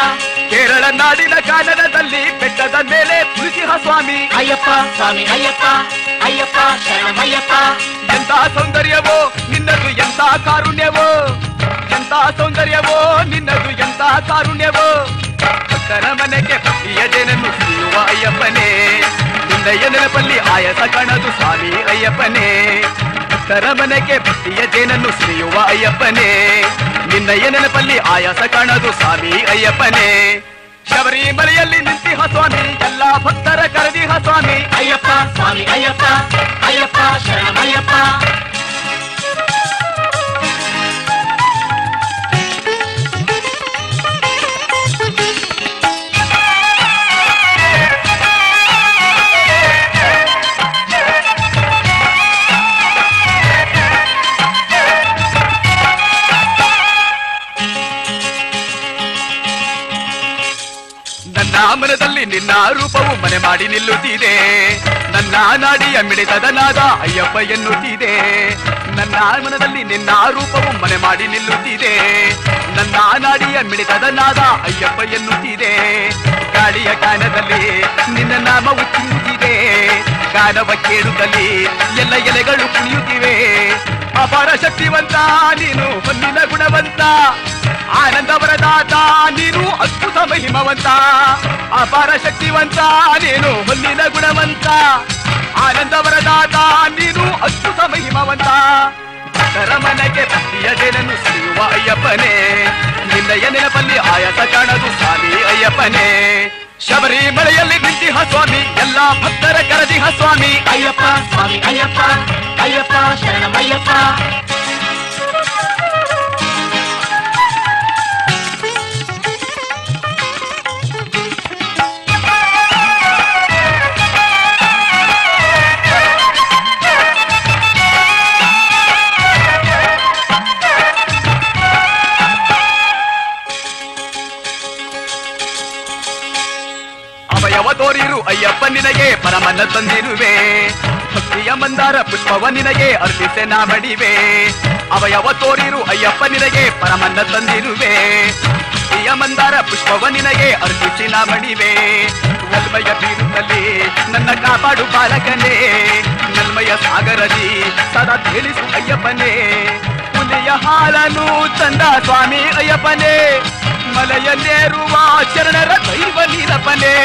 ಕೇರಳ ನಾಡಿನ ಕಾನನದಲ್ಲಿ ಬೆಟ್ಟದ ಮೇಲೆ ಕುಳಿತಿಹ ಸ್ವಾಮಿ ಅಯ್ಯಪ್ಪ ಸ್ವಾಮಿ ಅಯ್ಯಪ್ಪ ಅಯ್ಯಪ್ಪ ಶರಣಮಯ್ಯಪ್ಪ. ಎಂತ ಸೌಂದರ್ಯವೋ ನಿನ್ನದು ಎಂತ ಕಾರುಣ್ಯವೋ. ಎಂತ ಸೌಂದರ್ಯವೋ ನಿನ್ನದು ಎಂತ ಕಾರುಣ್ಯವೋ. ಭಕ್ತರ ಮನೆಗೆ ಯಜನನ್ನು ಜನನ್ನು ಸುರಿಯುವ ಅಯ್ಯಪ್ಪನೇ. ನಿನ್ನಯ ನೆನಪಲ್ಲಿ ಆಯಸ ಕಾಣದು ಸ್ವಾಮಿ ಅಯ್ಯಪ್ಪನೇ. ಭಕ್ತರ ಮನೆಗೆ ಭಕ್ತಿಯ ಜೇನನ್ನು ಸುರಿಯುವ ಅಯ್ಯಪ್ಪನೇ. ನಿನ್ನಯ ನೆನಪಲ್ಲಿ ಆಯಾಸ ಕಾಣದು ಸ್ವಾಮಿ ಅಯ್ಯಪ್ಪನೇ. ಶಬರಿಮಲೆಯಲ್ಲಿ ನಿಂತಿ ಸ್ವಾಮಿ, ಎಲ್ಲ ಭಕ್ತರ ಕರೆದಿಹ ಸ್ವಾಮಿ ಅಯ್ಯಪ್ಪ. ಸ್ವಾಮಿ ಅಯ್ಯಪ್ಪ ಅಯ್ಯಪ್ಪ ಶರಣಮಯ್ಯಪ್ಪ ಮಾಡಿ ನಿಲ್ಲುತ್ತಿದೆ. ನನ್ನ ನಾಡಿಯ ಮಿಡಿತದನಾದ ಅಯ್ಯಪ್ಪ ಎನ್ನುತ್ತಿದೆ ನನ್ನ ಮನದಲ್ಲಿ ನಿನ್ನ ರೂಪವು ಮನೆ ಮಾಡಿ ನಿಲ್ಲುತ್ತಿದೆ. ನನ್ನ ನಾಡಿಯ ಮಿಡಿತದನಾದ ಅಯ್ಯಪ್ಪ ಎನ್ನುತ್ತಿದೆ ಗಾಳಿಯ ಕಾನದಲ್ಲಿ ನಿನ್ನ ನಾಮವು ಚಿಂತಿದೆ ಗಾನವ ಕೇಳುತ್ತಲಿ ಎಲ್ಲ ಎಲೆಗಳು ಕುಣಿಯುತ್ತಿವೆ. ಅಪಾರ ಶಕ್ತಿವಂತ, ನೀನು ಹೊನ್ನಿನ ಗುಣವಂತ. ಆನಂದ ವರದಾತ ನೀನು ಅದ್ಭುತ ಮಹಿಮವಂತ. ಅಪಾರ ಶಕ್ತಿವಂತ, ನೀನು ಹೊನ್ನಿನ ಗುಣವಂತ. ಆನಂದ ವರದಾತ, ನೀನು ಅದ್ಭುತ ಮಹಿಮವಂತ. ಭಕ್ತರ ಮನೆಗೆ ಭಕ್ತಿಯ ಜನನು ಸಿಗುವ ಅಯ್ಯಪ್ಪನೇ. ನಿನ್ನಯ ನೆನಪಲ್ಲಿ ಆಯತ ಕಾಣದು ಸ್ವಾಮಿ ಅಯ್ಯಪ್ಪನೇ. ಶಬರಿಮಲೆಯಲ್ಲಿ ನಿಂತಿಹ ಸ್ವಾಮಿ, ಎಲ್ಲಾ ಭಕ್ತರ ಕರದಿಹ ಸ್ವಾಮಿ ಅಯ್ಯಪ್ಪ ಸ್ವಾಮಿ ಅಯ್ಯಪ್ಪ ಅಯ್ಯಪ್ಪ, ಶರಣಮಯ್ಯಪ್ಪ. ನಿನಗೆ ಪರಮನ್ನ ತಂದಿರುವೆ. ಭಕ್ತಿಯ ಮಂದಾರ ಪುಷ್ಪವ ನಿನಗೆ ಅರ್ಪಿಸೆ ನಾ ಮಡಿವೆ ಅವಯವ ತೋರಿರು ಅಯ್ಯಪ್ಪ ನಿನಗೆ ಪರಮನ್ನ ತಂದಿರುವೆ. ಭಕ್ತಿಯ ಮಂದಾರ ಪುಷ್ಪವ ನಿನಗೆ ಅರ್ಪಿಸಿ ನಾ ಮಡಿವೆ ನಲ್ಮಯ ಬೀರುತ್ತಲ್ಲಿ ನನ್ನ ಕಾಪಾಡು ಬಾಲಕನೇ ನಲ್ಮಯ ಸಾಗರದಿ ಸದಾ ತಿಳಿಸು ಅಯ್ಯಪ್ಪನೇ. ಹುಲಿಯ ಹಾಲನು ತಂದ ಸ್ವಾಮಿ ಅಯ್ಯಪ್ಪನೇ. ಮಲೆಯಲ್ಲೇರುವ ಚರಣರ ದೈವ ನೀಲಪ್ಪನೇ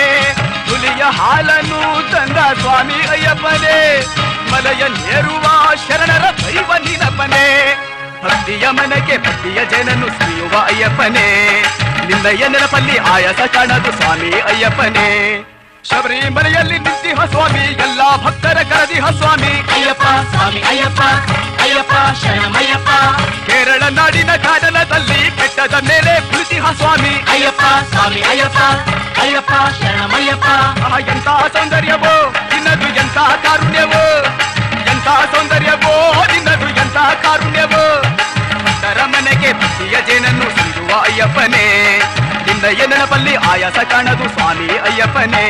ಹುಲಿಯ ಹಾಲನ್ನು ತಂದ ಸ್ವಾಮಿ ಅಯ್ಯಪ್ಪನೇ. ಮಲೆಯಲ್ಲೇರುವ ಶರಣರ ದೈವ ನಿನಪನೇ. ಭಕ್ತಿಯ ಮನೆಗೆ ಭಕ್ತಿಯ ಜನನು ಸುರಿಯುವ ಅಯ್ಯಪ್ಪನೇ. ನಿನ್ನಯ್ಯ ನೆನಪಲ್ಲಿ ಆಯಸ ಕಾಣದು ಸ್ವಾಮಿ ಅಯ್ಯಪ್ಪನೇ. ಶಬರಿಮಲೆಯಲ್ಲಿ ನಿಂತಿಹ ಸ್ವಾಮಿ ಎಲ್ಲಾ ಭಕ್ತರ ಕರದಿಹ ಸ್ವಾಮಿ ಅಯ್ಯಪ್ಪ. ಸ್ವಾಮಿ ಅಯ್ಯಪ್ಪ ಅಯ್ಯಪ್ಪ ಶರಣಮಯ್ಯಪ್ಪ. ಕೇರಳ ನಾಡಿನ ಕಾನನದಲ್ಲಿ ಬೆಟ್ಟದ ಮೇಲೆ ಕುಳಿತಿಹ ಸ್ವಾಮಿ. ಅಯ್ಯಪ್ಪ ಸ್ವಾಮಿ ಅಯ್ಯಪ್ಪ ಅಯ್ಯಪ್ಪ ಶರಣಮಯ್ಯಪ್ಪ. ಎಂತ ಸೌಂದರ್ಯವೋ ನಿನ್ನದು ಎಂತ ಕಾರುಣ್ಯವೋ. ಎಂತ ಸೌಂದರ್ಯವೋ ನಿನ್ನದು ಎಂತ ಕಾರುಣ್ಯವೋ. ಭಕ್ತರ ಮನೆಗೆ ಭಕ್ತಿಯ ಜೇನನ್ನು ಸಿರುವ ಅಯ್ಯಪ್ಪನೇ. ನಿನ್ನ ಎನ್ನಡಪಲ್ಲಿ ಆಯಾಸ ಕಾಣದು ಸ್ವಾಮಿ ಅಯ್ಯಪ್ಪನೇ.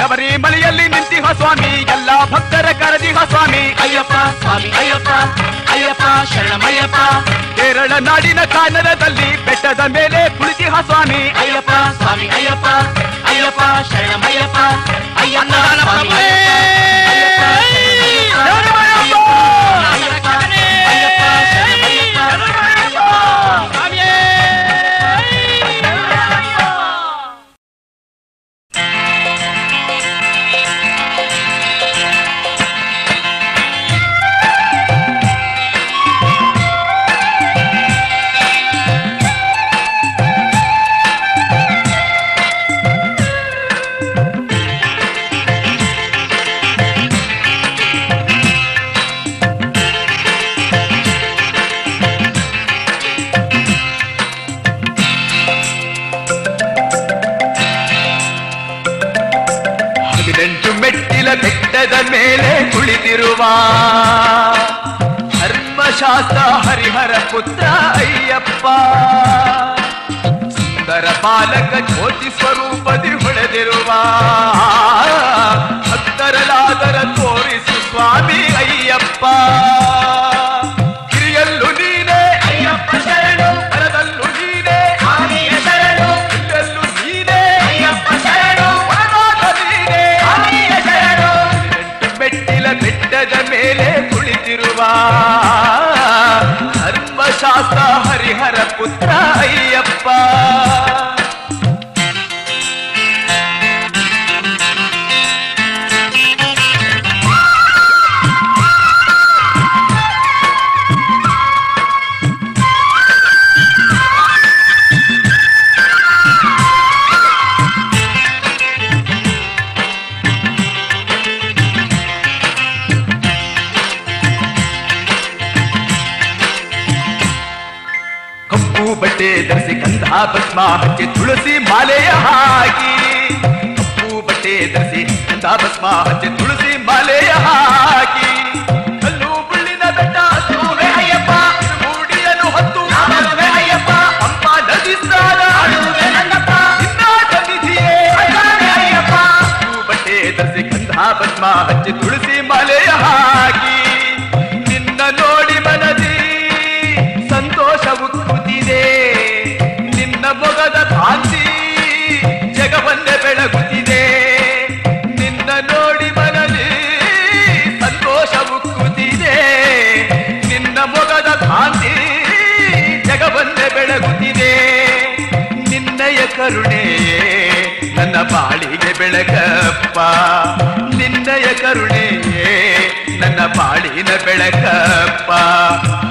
ಶಬರಿಮಲೆಯಲ್ಲಿ ನಿಂತಿಹ ಸ್ವಾಮಿ, ಎಲ್ಲ ಭಕ್ತರ ಕರದಿಹ ಸ್ವಾಮಿ, ಅಯ್ಯಪ್ಪ ಸ್ವಾಮಿ, ಅಯ್ಯಪ್ಪ ಅಯ್ಯಪ್ಪ, ಶರಣಮಯ್ಯಪ್ಪ. ಕೇರಳ ನಾಡಿನ ಕಾನರದಲ್ಲಿ ಬೆಟ್ಟದ ಮೇಲೆ ಕುಳಿತಿಹ ಸ್ವಾಮಿ, ಅಯ್ಯಪ್ಪ ಸ್ವಾಮಿ, ಅಯ್ಯಪ್ಪ ಅಯ್ಯಪ್ಪ, ಶರಣಮಯ್ಯಪ್ಪ ಅಯ್ಯಪ್ಪ. ಮೇಲೆ ಕುಳಿತಿರುವ ಧರ್ಮಶಾಸ್ತ್ರ ಹರಿಹರ ಪುತ್ರ ಅಯ್ಯಪ್ಪ. ಸುಂದರ ಬಾಲಕ ಜ್ಯೋತಿ ಸ್ವರೂಪದಿ ಹೊಡೆದಿರುವ ಭಕ್ತರಲಾದರ ತೋರಿಸು ಸ್ವಾಮಿ ಅಯ್ಯಪ್ಪ. ಅಯ್ಯಪ್ಪ ಗಂಧ ಭಸ್ಮ ಹಚ್ಚಿ ತುಳಸಿ ಮಾಲೆಯ ಹಾಕಿ. ಕಪ್ಪು ಬಟ್ಟೆ ಧರಿಸಿ ಗಂಧ ಭಸ್ಮ ಹಚ್ಚಿ ತುಳಸಿ ಮಾಲೆಯ ಹಾಕಿ. ಕಲ್ಲು ಮುಳ್ಳಿನ ಬೆಟ್ಟ ಅಯ್ಯಪ್ಪ ಮೂಡಿಯನು ಹೊತ್ತು ಅಯ್ಯಪ್ಪ ಹಚ್ಚಿ ತುಳಸಿ ಮಾಲೆಯ ಹಾಕಿ. ಬೆಳಗುತ್ತಿದೆ ನಿನ್ನಯ ಕರುಣೆಯೇ ನನ್ನ ಬಾಳಿಗೆ ಬೆಳಕಪ್ಪ. ನಿನ್ನಯ ಕರುಣೆಯೇ ನನ್ನ ಬಾಳಿನ ಬೆಳಕಪ್ಪ.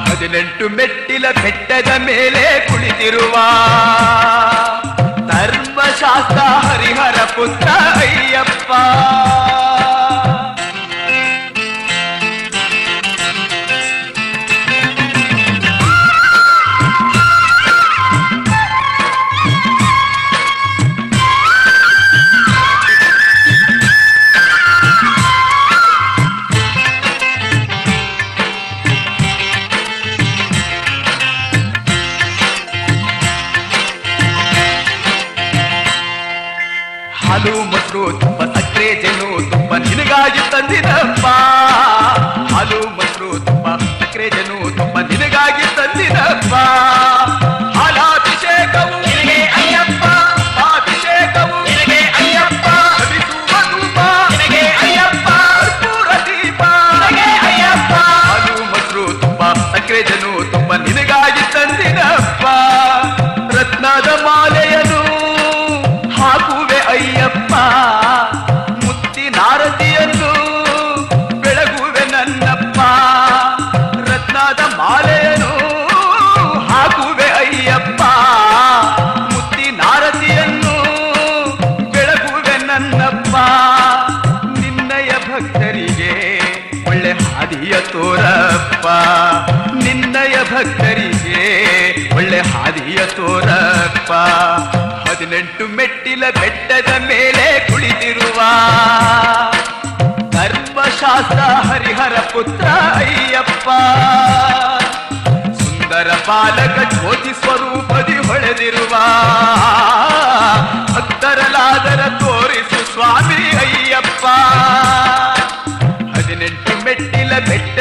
ಹದಿನೆಂಟು ಮೆಟ್ಟಿಲ ಬೆಟ್ಟದ ಮೇಲೆ ಕುಳಿತಿರುವ ಧರ್ಮಶಾಸ್ತ್ರ ಹರಿಹರ ಪುತ್ರ ಅಯ್ಯಪ್ಪ. ನಿನಗಾಗಿ ತಂದಿನಪ್ಪ ಬೆಟ್ಟದ ಮೇಲೆ ಕುಳಿತಿರುವ ಧರ್ಮಶಾಸ್ತ್ರ ಹರಿಹರ ಪುತ್ರ ಅಯ್ಯಪ್ಪ. ಸುಂದರ ಬಾಲಕ ಜ್ಯೋತಿ ಸ್ವರೂಪದಿ ಹೊಳೆದಿರುವ ಭಕ್ತರಲಾದರ ತೋರಿಸು ಸ್ವಾಮಿ ಅಯ್ಯಪ್ಪ. ಹದಿನೆಂಟು ಮೆಟ್ಟಿಲ ಬೆಟ್ಟದ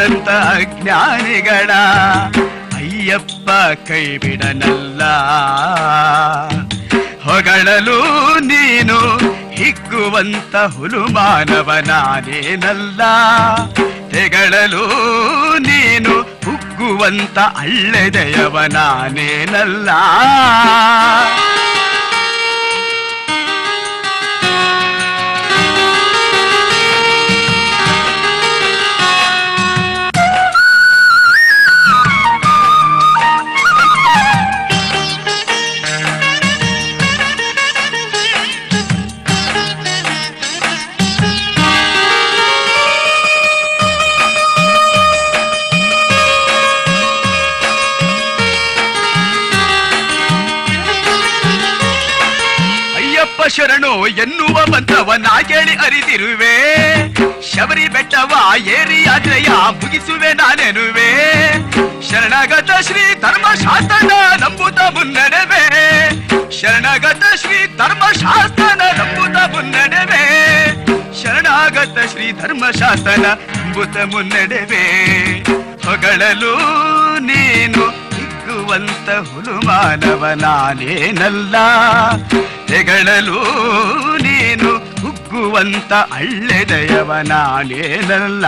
ನನ್ನಂತ ಜ್ಞಾನಿಗಳ ಅಯ್ಯಪ್ಪ ಕೈ ಬಿಡನಲ್ಲ ಹೊಗಳಲು ನೀನು ಹಿಗ್ಗುವಂತ ಹುಲು ಮಾನವ ನಾನೇನಲ್ಲ ತೆಗಳಲು ನೀನು ಹುಗ್ಗುವಂತ ಅಳ್ಳೆದೆಯವ ಶರಣು ಎನ್ನುವ ಮಂತ್ರವ ನಾ ಕೇಳಿ ಅರಿತಿರುವೆ. ಶಬರಿ ಬೆಟ್ಟವ ಏರಿ ಯಾತ್ರೆಯ ಮುಗಿಸುವೆ ನಾನೆನುವೆ ಶರಣಗತ ಶ್ರೀ ಧರ್ಮಶಾಸ್ತ್ರನ ನಂಬುತ ಮುನ್ನಡೆವೆ. ಶರಣಗತ ಶ್ರೀ ಧರ್ಮಶಾಸ್ತ್ರನ ನಂಬುತ ಮುನ್ನಡೆವೆ. ಶರಣಾಗತ ಶ್ರೀ ಧರ್ಮಶಾಸ್ತ್ರನ ನಂಬುತ ಮುನ್ನಡೆವೆ. ಹೊಗಳಲು ನೀನು ಹಿಗ್ಗುವಂತ ಹುಲು ಮಾನವ ನಾನೇನಲ್ಲ ಹೆಗಳಲು ನೀನು ಹುಗ್ಗುವಂತ ಅಳ್ಳೆದೆಯವ ನಾನೇನಲ್ಲ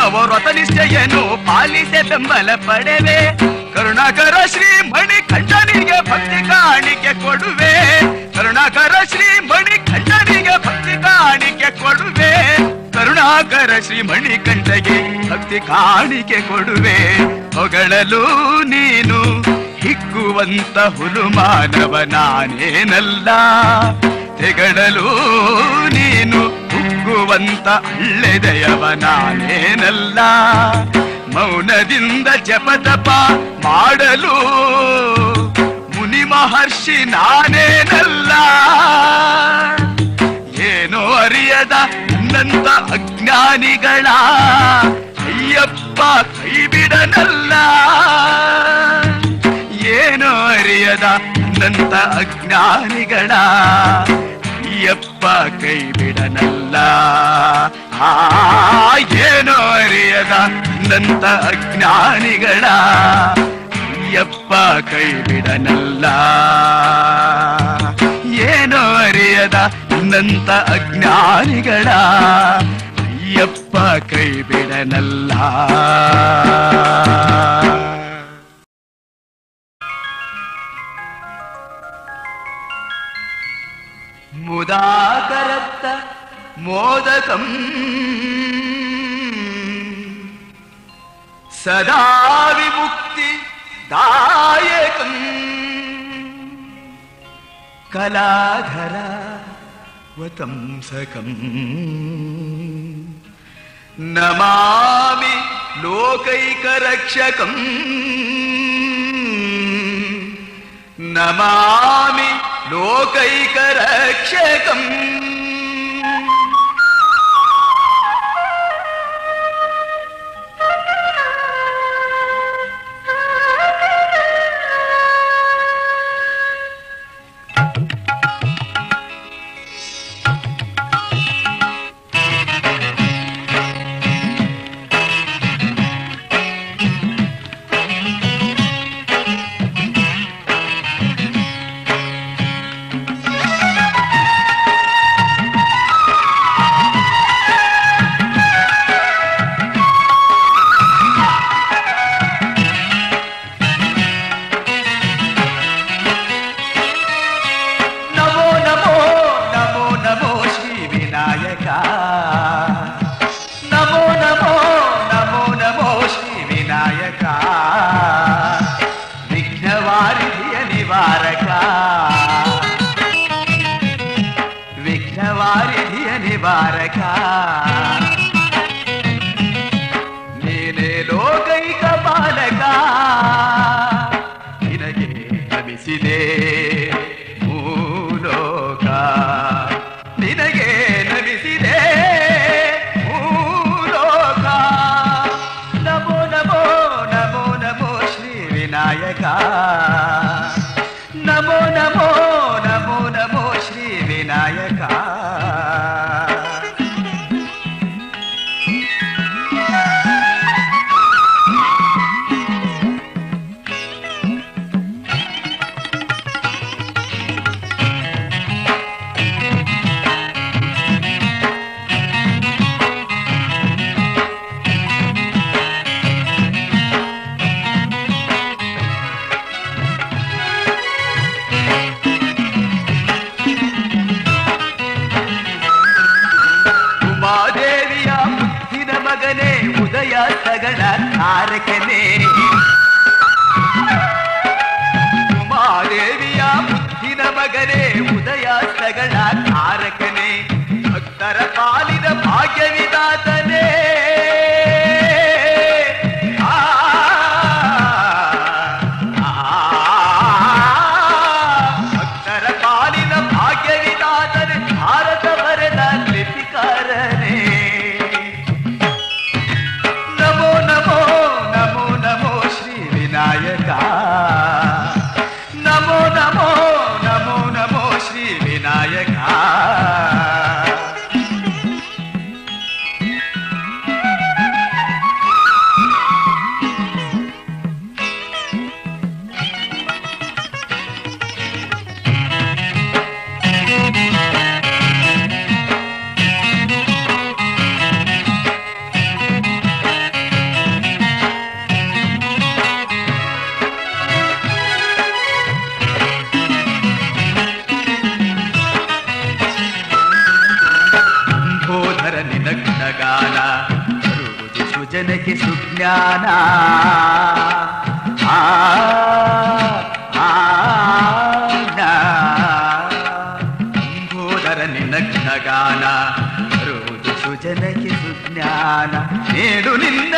ಅಷ್ಟವೋ ಕಠಿಣವೋ ವ್ರತ ನಿಷ್ಠೆಯನ್ನು ಪಾಲಿಸೆ ಬೆಂಬಲ ಪಡೆವೆ. ಕರುಣಾಕರ ಶ್ರೀ ಮಣಿಕಂಠನಿಗೆ ಭಕ್ತಿ ಕಾಣಿಕೆ ಕೊಡುವೆ. ಕರುಣಾಕರ ಶ್ರೀ ಮಣಿ ಮಣಿಕಂಠನಿಗೆ ಭಕ್ತಿ ಕಾಣಿಕೆ ಕೊಡುವೆ. ಕರುಣಾಕರ ಶ್ರೀ ಮಣಿಕಂಠಗೆ ಭಕ್ತಿ ಕಾಣಿಕೆ ಕೊಡುವೆ. ಹೊಗಳಲು ನೀನು ಹಿಕ್ಕುವಂತ ಹುಲು ಮಾನವ ನಾನೇನಲ್ಲ. ತೆಗಳಲು ನೀನು ಮಗುವಂತ ಹಳ್ಳೆದೆಯವ ನಾನೇನಲ್ಲ. ಮೌನದಿಂದ ಜಪತಪ ಮಾಡಲು ಮುನಿ ಮಹರ್ಷಿ ನಾನೇನಲ್ಲ. ಏನೋ ಅರಿಯದ ನಂತ ಅಜ್ಞಾನಿಗಳ ಅಯ್ಯಪ್ಪ ಕೈ ಬಿಡನಲ್ಲ ಏನೋ ಅರಿಯದ ನಂತ ಅಜ್ಞಾನಿಗಳ ಅಯ್ಯಪ್ಪ ಕೈ ಬಿಡನಲ್ಲ. ಏನೋ ಅರಿಯದ ನಂತ ಅಜ್ಞಾನಿಗಳ. ಅಯ್ಯಪ್ಪ ಕೈ ಬಿಡನಲ್ಲ. ಏನೋ ಅರಿಯದ ನಂತ ಅಜ್ಞಾನಿಗಳ. ಅಯ್ಯಪ್ಪ ಕೈ ಬಿಡನಲ್ಲ. मुदाकरत्त मोदकम्। सदा विमुक्तिदायकम् कलाधरावतंसकम् नमामि लोकैकरक्षकम्। नमामि लोकैकरक्षकम्। ಜಗಗಾನ ಬರುವುದು ಸುಜನಕ್ಕೆ ಸುಜ್ಞಾನ ಆ ಗೋದರ ನಿನ್ನ ಘನಗಾನ ಬರುವುದು ಸುಜನಕ್ಕೆ ಸುಜ್ಞಾನ ನೇಡು ನಿನ್ನ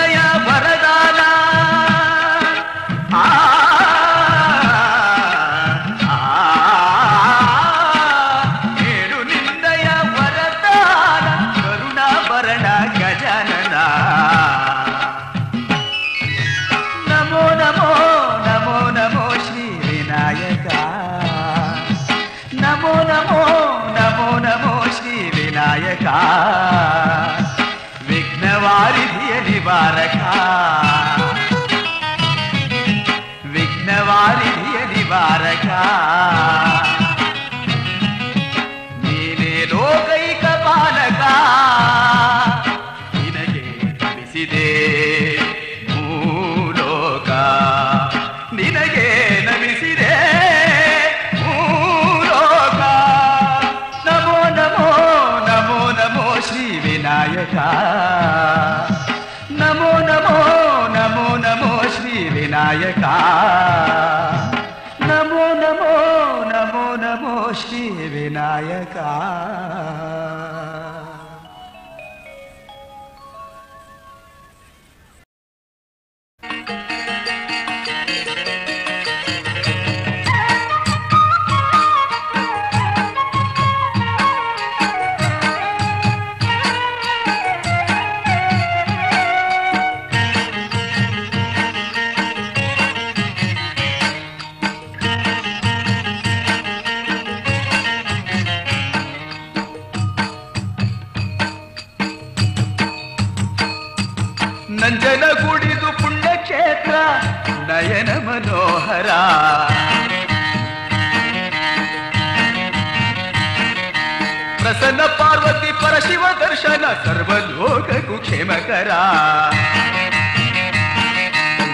ಸರ್ವಲೋಕಕ್ಕೂ ಕ್ಷೇಮಕರ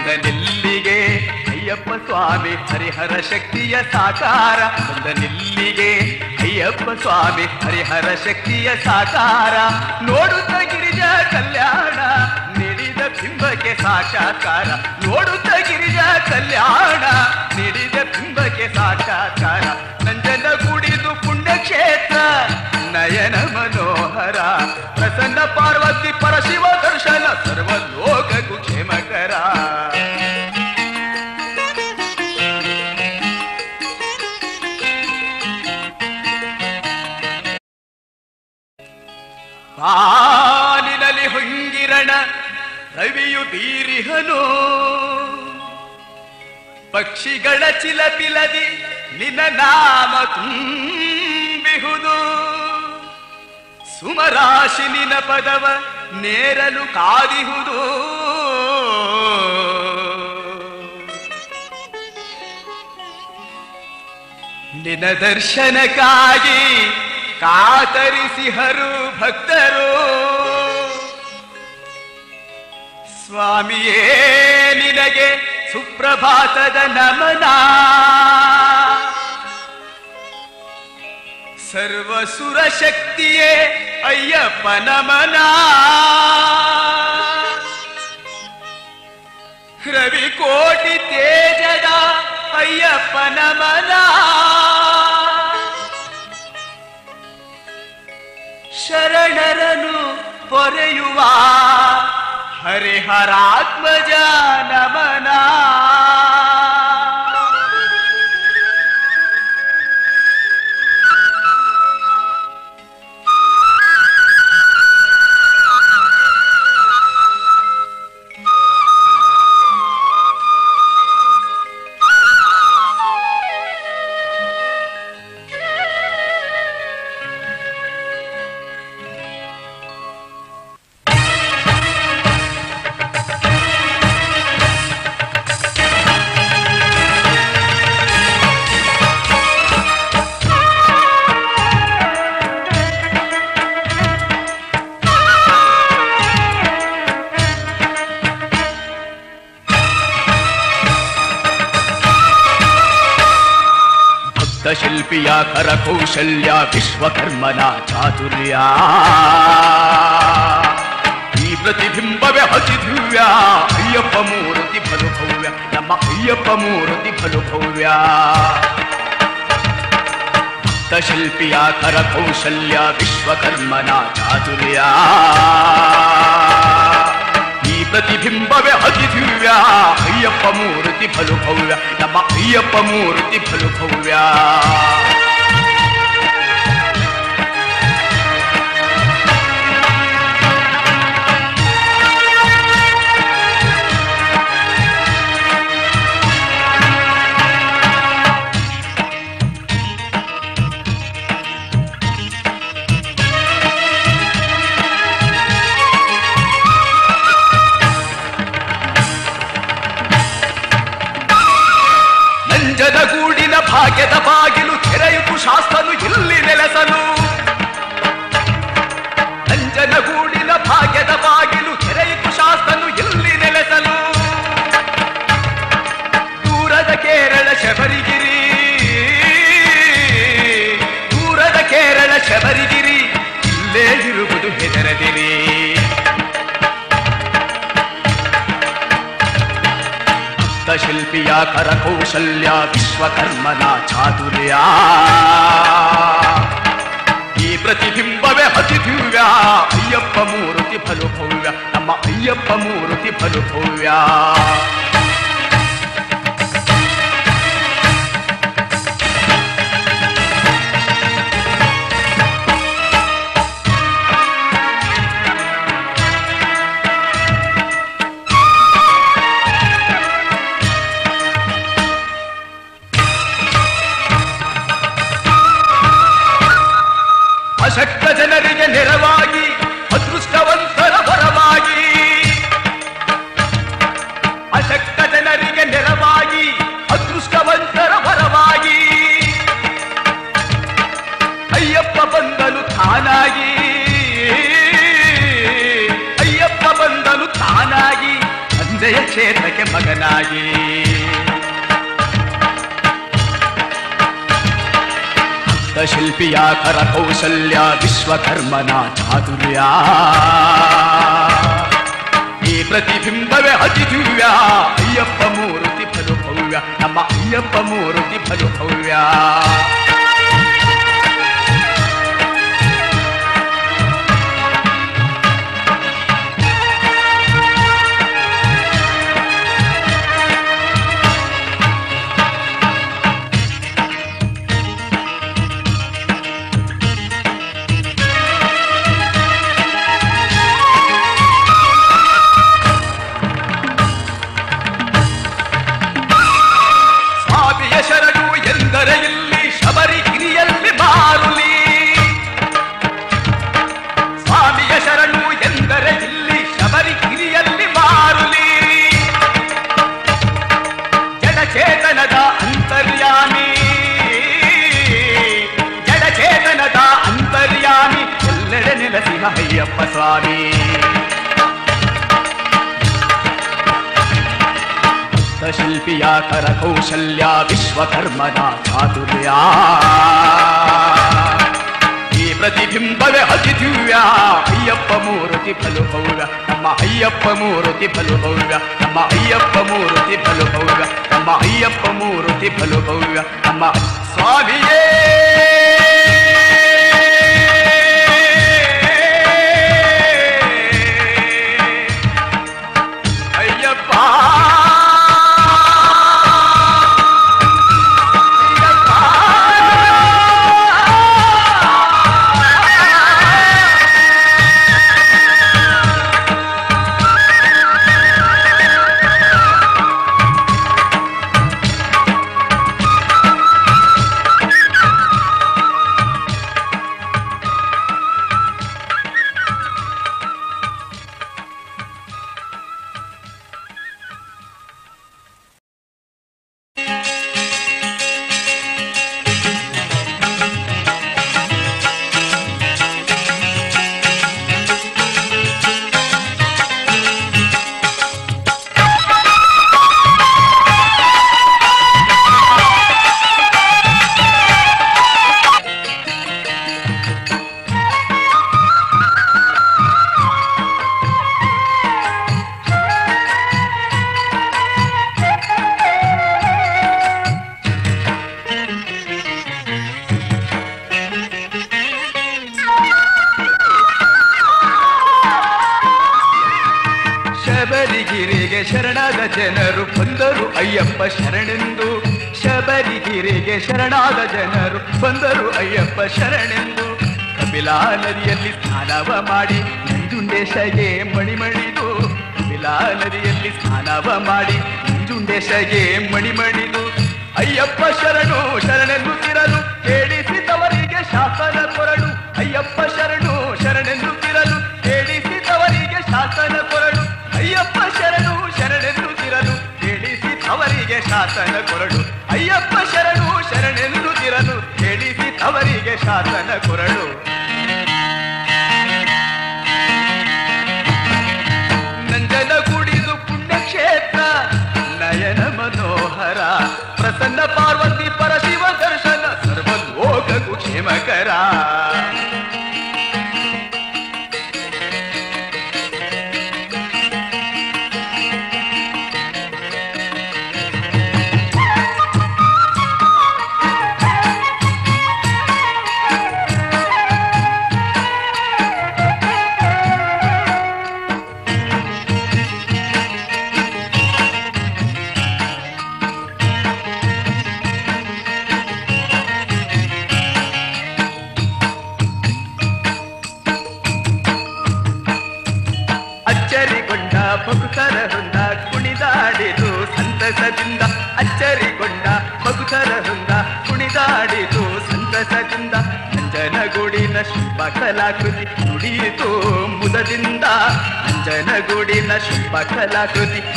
ಬಂದನಿಲ್ಲಿಗೆ ಅಯ್ಯಪ್ಪ ಸ್ವಾಮಿ ಹರಿಹರ ಶಕ್ತಿಯ ಸಾಕಾರ. ಬಂದನಿಲ್ಲಿಗೆ ಅಯ್ಯಪ್ಪ ಸ್ವಾಮಿ ಹರಿಹರ ಶಕ್ತಿಯ ಸಾಕಾರ. ನೋಡುತ್ತ ಗಿರಿಜ ಕಲ್ಯಾಣ, ನೀಡಿದ ಬಿಂಬಕ್ಕೆ ಸಾಕ್ಷಾತ್ಕಾರ. ನೋಡುತ್ತ ಗಿರಿಜ ಕಲ್ಯಾಣ, ನೀಡಿದ ಬಿಂಬಕ್ಕೆ ಸಾಕ್ಷಾತ್ಕಾರ. ನಂಜನ ಕುಡಿದು ಪುಣ್ಯಕ್ಷೇತ್ರ, ನಯನ ಪರಶಿವ ದರ್ಶನ ಸರ್ವಲೋಕಕ್ಕೂ ಕ್ಷೇಮಕರ. ಪಾಲಿನಲ್ಲಿ ಹೊಂಗಿರಣ ರವಿಯು ಬೀರಿಹನು. ಪಕ್ಷಿಗಳ ಚಿಲಪಿಲದಿ ನಿನ್ನ ನಾಮ ತುಂಬಿಹುದು. ಸುಮರಾಶಿ ನಿನ ಪದವ ನೇರಲು ಕಾದಿಹುದು. ನಿನ ದರ್ಶನಕ್ಕಾಗಿ ಕಾತರಿಸಿಹರು ಭಕ್ತರು. ಸ್ವಾಮಿಯೇ ನಿನಗೆ ಸುಪ್ರಭಾತದ ನಮನ. ಸರ್ವಸುರ ಶಕ್ತಿಯೇ ಅಯ್ಯಪ್ಪ ನಮನ ರವಿಕೋಟಿ ತೇಜದ ಅಯ್ಯಪ್ಪ ನಮನ ಶರಣರನು ಪೊರೆಯುವ ಹರಿಹರಾತ್ಮಜ ನಮನ. ಭಕ್ತ ಶಿಲ್ಪಿಯ ಕರಕೌಶಲ್ಯ, ವಿಶ್ವಕರ್ಮನ ಚಾತುರ್ಯ. ಈ ಪ್ರತಿಬಿಂಬವೇ ಅತಿ ದಿವ್ಯ, ಅಯ್ಯಪ್ಪ ಮೂರ್ತಿ ಫಲು ಭವ್ಯ ನಮ್ಮ ಅಯ್ಯಪ್ಪ ಮೂರ್ತಿ ಫಲು ಭವ್ಯ ಭಕ್ತ ಶಿಲ್ಪಿಯ ಕರಕೌಶಲ್ಯ, ವಿಶ್ವಕರ್ಮನ ಚಾತುರ್ಯ. ಈ ಪ್ರತಿಬಿಂಬವೇ ಅತಿ ದಿವ್ಯ ಅಯ್ಯಪ್ಪ ಮೂರ್ತಿ ಬಲು ಭವ್ಯ ನಮ್ಮ ಅಯ್ಯಪ್ಪ ಮೂರ್ತಿ ಬಲು ಶಿಲ್ಪಿಯ ಕರಕೌಶಲ್ಯ ವಿಶ್ವಕರ್ಮನ ಚಾತುರ್ಯ ಈ ಪ್ರತಿಬಿಂಬವೇ ಅತಿ ದಿವ್ಯ ಅಯ್ಯಪ್ಪ ಮೂರುತಿ ಫಲು ಭವ್ಯ ನಮ್ಮ ಅಯ್ಯಪ್ಪ ಮೂರುತಿ ಫಲು ಭವ್ಯ ಸಂಜಯ ಕ್ಷೇತ್ರಕ್ಕೆ ಮಗನಾಗಿ ಶಿಲ್ಪಿಯ ಕರಕೌಶಲ್ಯ ವಿಶ್ವಕರ್ಮನ ಚಾತುರ್ಯ ಈ ಪ್ರತಿಬಿಂಬವೇ ಅತಿ ದಿವ್ಯ ಅಯ್ಯಪ್ಪ ಮೂರುತಿ ಫಲು ಭವ್ಯ ನಮ್ಮ ಅಯ್ಯಪ್ಪ ಮೂರುತಿ ಫಲು ಭವ್ಯ ಶಿಲ್ಪಿಯ ಕರಕೌಶಲ್ಯ ವಿಶ್ವಕರ್ಮನ ಚಾತುರ್ಯ ಈ ಪ್ರತಿಬಿಂಬವೇ ಅತಿ ದಿವ್ಯ ಅಯ್ಯಪ್ಪ ಮೂರುತಿ ಫಲು ಭವ್ಯ ನಮ್ಮ ಅಯ್ಯಪ್ಪ ಮೂರುತಿ ಫಲು ಭವ್ಯ ನಮ್ಮ ಅಯ್ಯಪ್ಪ ಮೂರುತಿ ಫಲು ಭವ್ಯ ನಮ್ಮ ಅಯ್ಯಪ್ಪ ಮೂರುತಿ ಫಲು ಭವ್ಯ ನಮ್ಮ ಸ್ವಾಮಿಯೇ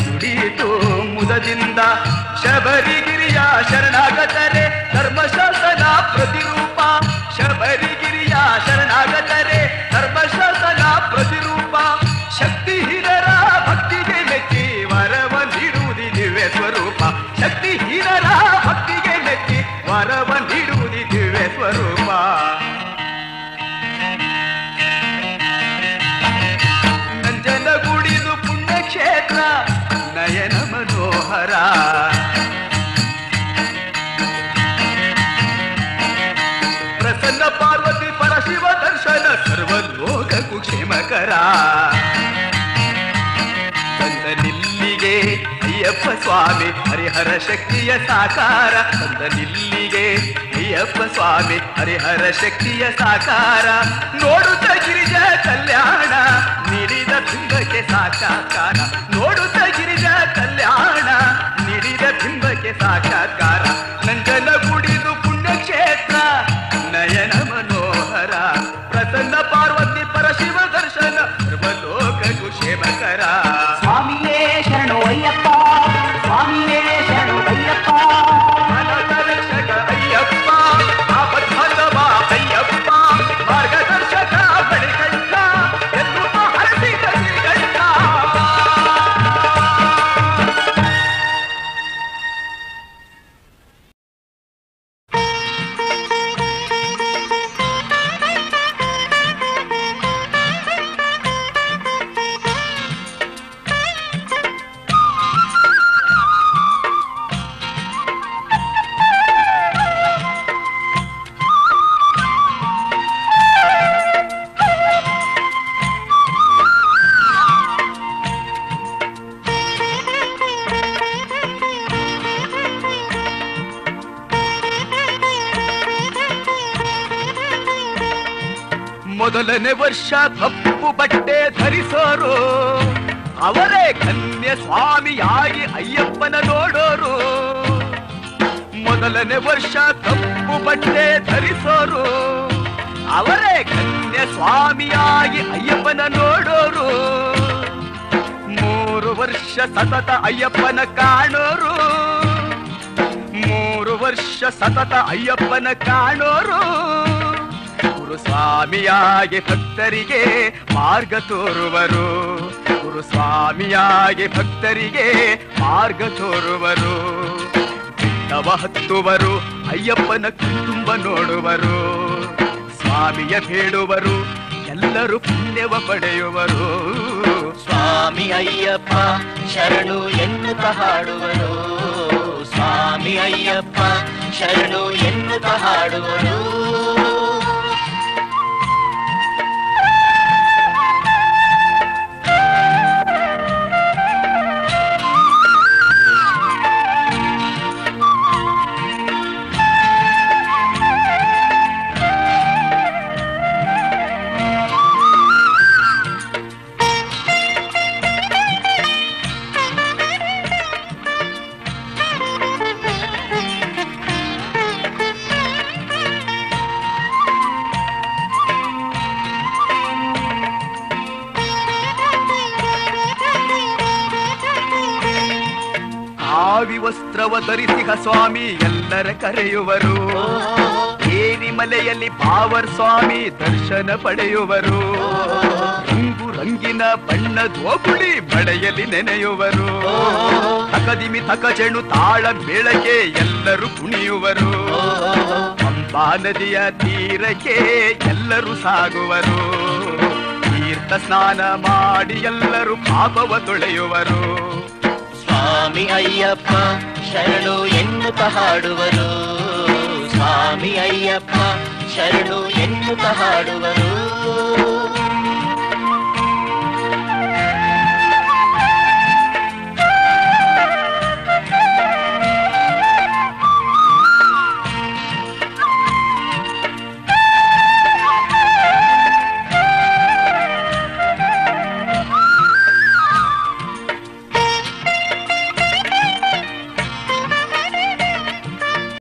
ನುಡಿಯಿತು ಮುದದಿಂದ ಶಬರಿಗಿರಿಯ ಶರಣಾಗತರೆ ಧರ್ಮಶಾಸನ ಪ್ರತಿರೂಪ ಶಬರಿಗಿರಿಯ ಅಯ್ಯಪ್ಪ ಸ್ವಾಮಿ, ಹರಿಹರ ಶಕ್ತಿಯ ಸಾಕಾರ ನಿಲ್ಲಿಗೆ. ಅಯ್ಯಪ್ಪ ಸ್ವಾಮಿ, ಹರಿಹರ ಶಕ್ತಿಯ ಸಾಕಾರ. ನೋಡುತ್ತ ಗಿರಿಜ ಕಲ್ಯಾಣ, ನೀಡಿದ ಬಿಂಬಕ್ಕೆ ಸಾಕ್ಷಾತ್ಕಾರ. ನೋಡುತ್ತ ಗಿರಿಜ ಕಲ್ಯಾಣ, ನೀಡಿದ ಬಿಂಬಕ್ಕೆ ಸಾಕ್ಷಾತ್ಕಾರ. ವರ್ಷ ಕಪ್ಪು ಬಟ್ಟೆ ಧರಿಸೋರು. ಅವರೇ ಕನ್ಯ ಸ್ವಾಮಿಯಾಗಿ ಅಯ್ಯಪ್ಪನ ನೋಡೋರು. ಮೊದಲನೇ ವರ್ಷ ಕಪ್ಪು ಬಟ್ಟೆ ಧರಿಸೋರು. ಅವರೇ ಕನ್ಯ ಸ್ವಾಮಿಯಾಗಿ ಅಯ್ಯಪ್ಪನ ನೋಡೋರು. ಮೂರು ವರ್ಷ ಸತತ ಅಯ್ಯಪ್ಪನ ಕಾಣೋರು. ಮೂರು ವರ್ಷ ಸತತ ಅಯ್ಯಪ್ಪನ ಕಾಣೋರು. ಗುರುಸ್ವಾಮಿಯಾಗಿ ಭಕ್ತರಿಗೆ ಮಾರ್ಗ ತೋರುವರು. ಗುರುಸ್ವಾಮಿಯಾಗಿ ಭಕ್ತರಿಗೆ ಮಾರ್ಗ ತೋರುವರು. ಬೆಟ್ಟವ ಹತ್ತುವರು, ಅಯ್ಯಪ್ಪನ ಕುಟುಂಬ ನೋಡುವರು. ಸ್ವಾಮಿಯ ಬೇಡುವರು, ಎಲ್ಲರೂ ಪುಣ್ಯವ ಪಡೆಯುವರು. ಸ್ವಾಮಿ ಅಯ್ಯಪ್ಪ ಶರಣು ಎನ್ನುತ್ತ ಹಾಡುವರು. ಸ್ವಾಮಿ ಅಯ್ಯಪ್ಪ ಶರಣು ಎನ್ನುತ್ತ ಹಾಡುವರು. ವಸ್ತ್ರವ ಧರಿಸಿಹ ಸ್ವಾಮಿ ಎಲ್ಲರ ಕರೆಯುವರು. ಏನಿಮಲೆಯಲ್ಲಿ ಪಾವರ್ ಸ್ವಾಮಿ ದರ್ಶನ ಪಡೆಯುವರು. ರಂಗು ರಂಗಿನ ಬಣ್ಣದೋಗುಳಿ ಬಳೆಯಲ್ಲಿ ನೆನೆಯುವರು. ತಕದಿಮಿ ತಕಜೆಣು ತಾಳ ಬೆಳಗ್ಗೆ ಎಲ್ಲರೂ ಕುಣಿಯುವರು. ಪಂಪಾ ನದಿಯ ತೀರಕ್ಕೆ ಎಲ್ಲರೂ ಸಾಗುವರು. ತೀರ್ಥ ಸ್ನಾನ ಮಾಡಿ ಎಲ್ಲರೂ ಪಾಪವ ತೊಳೆಯುವರು. ಸ್ವಾಮಿ ಅಯ್ಯಪ್ಪ ಶರಣು ಎನ್ನುತ್ತ ಹಾಡುವರು. ಸ್ವಾಮಿ ಅಯ್ಯಪ್ಪ ಶರಣು ಎನ್ನುತ್ತ ಹಾಡುವರು.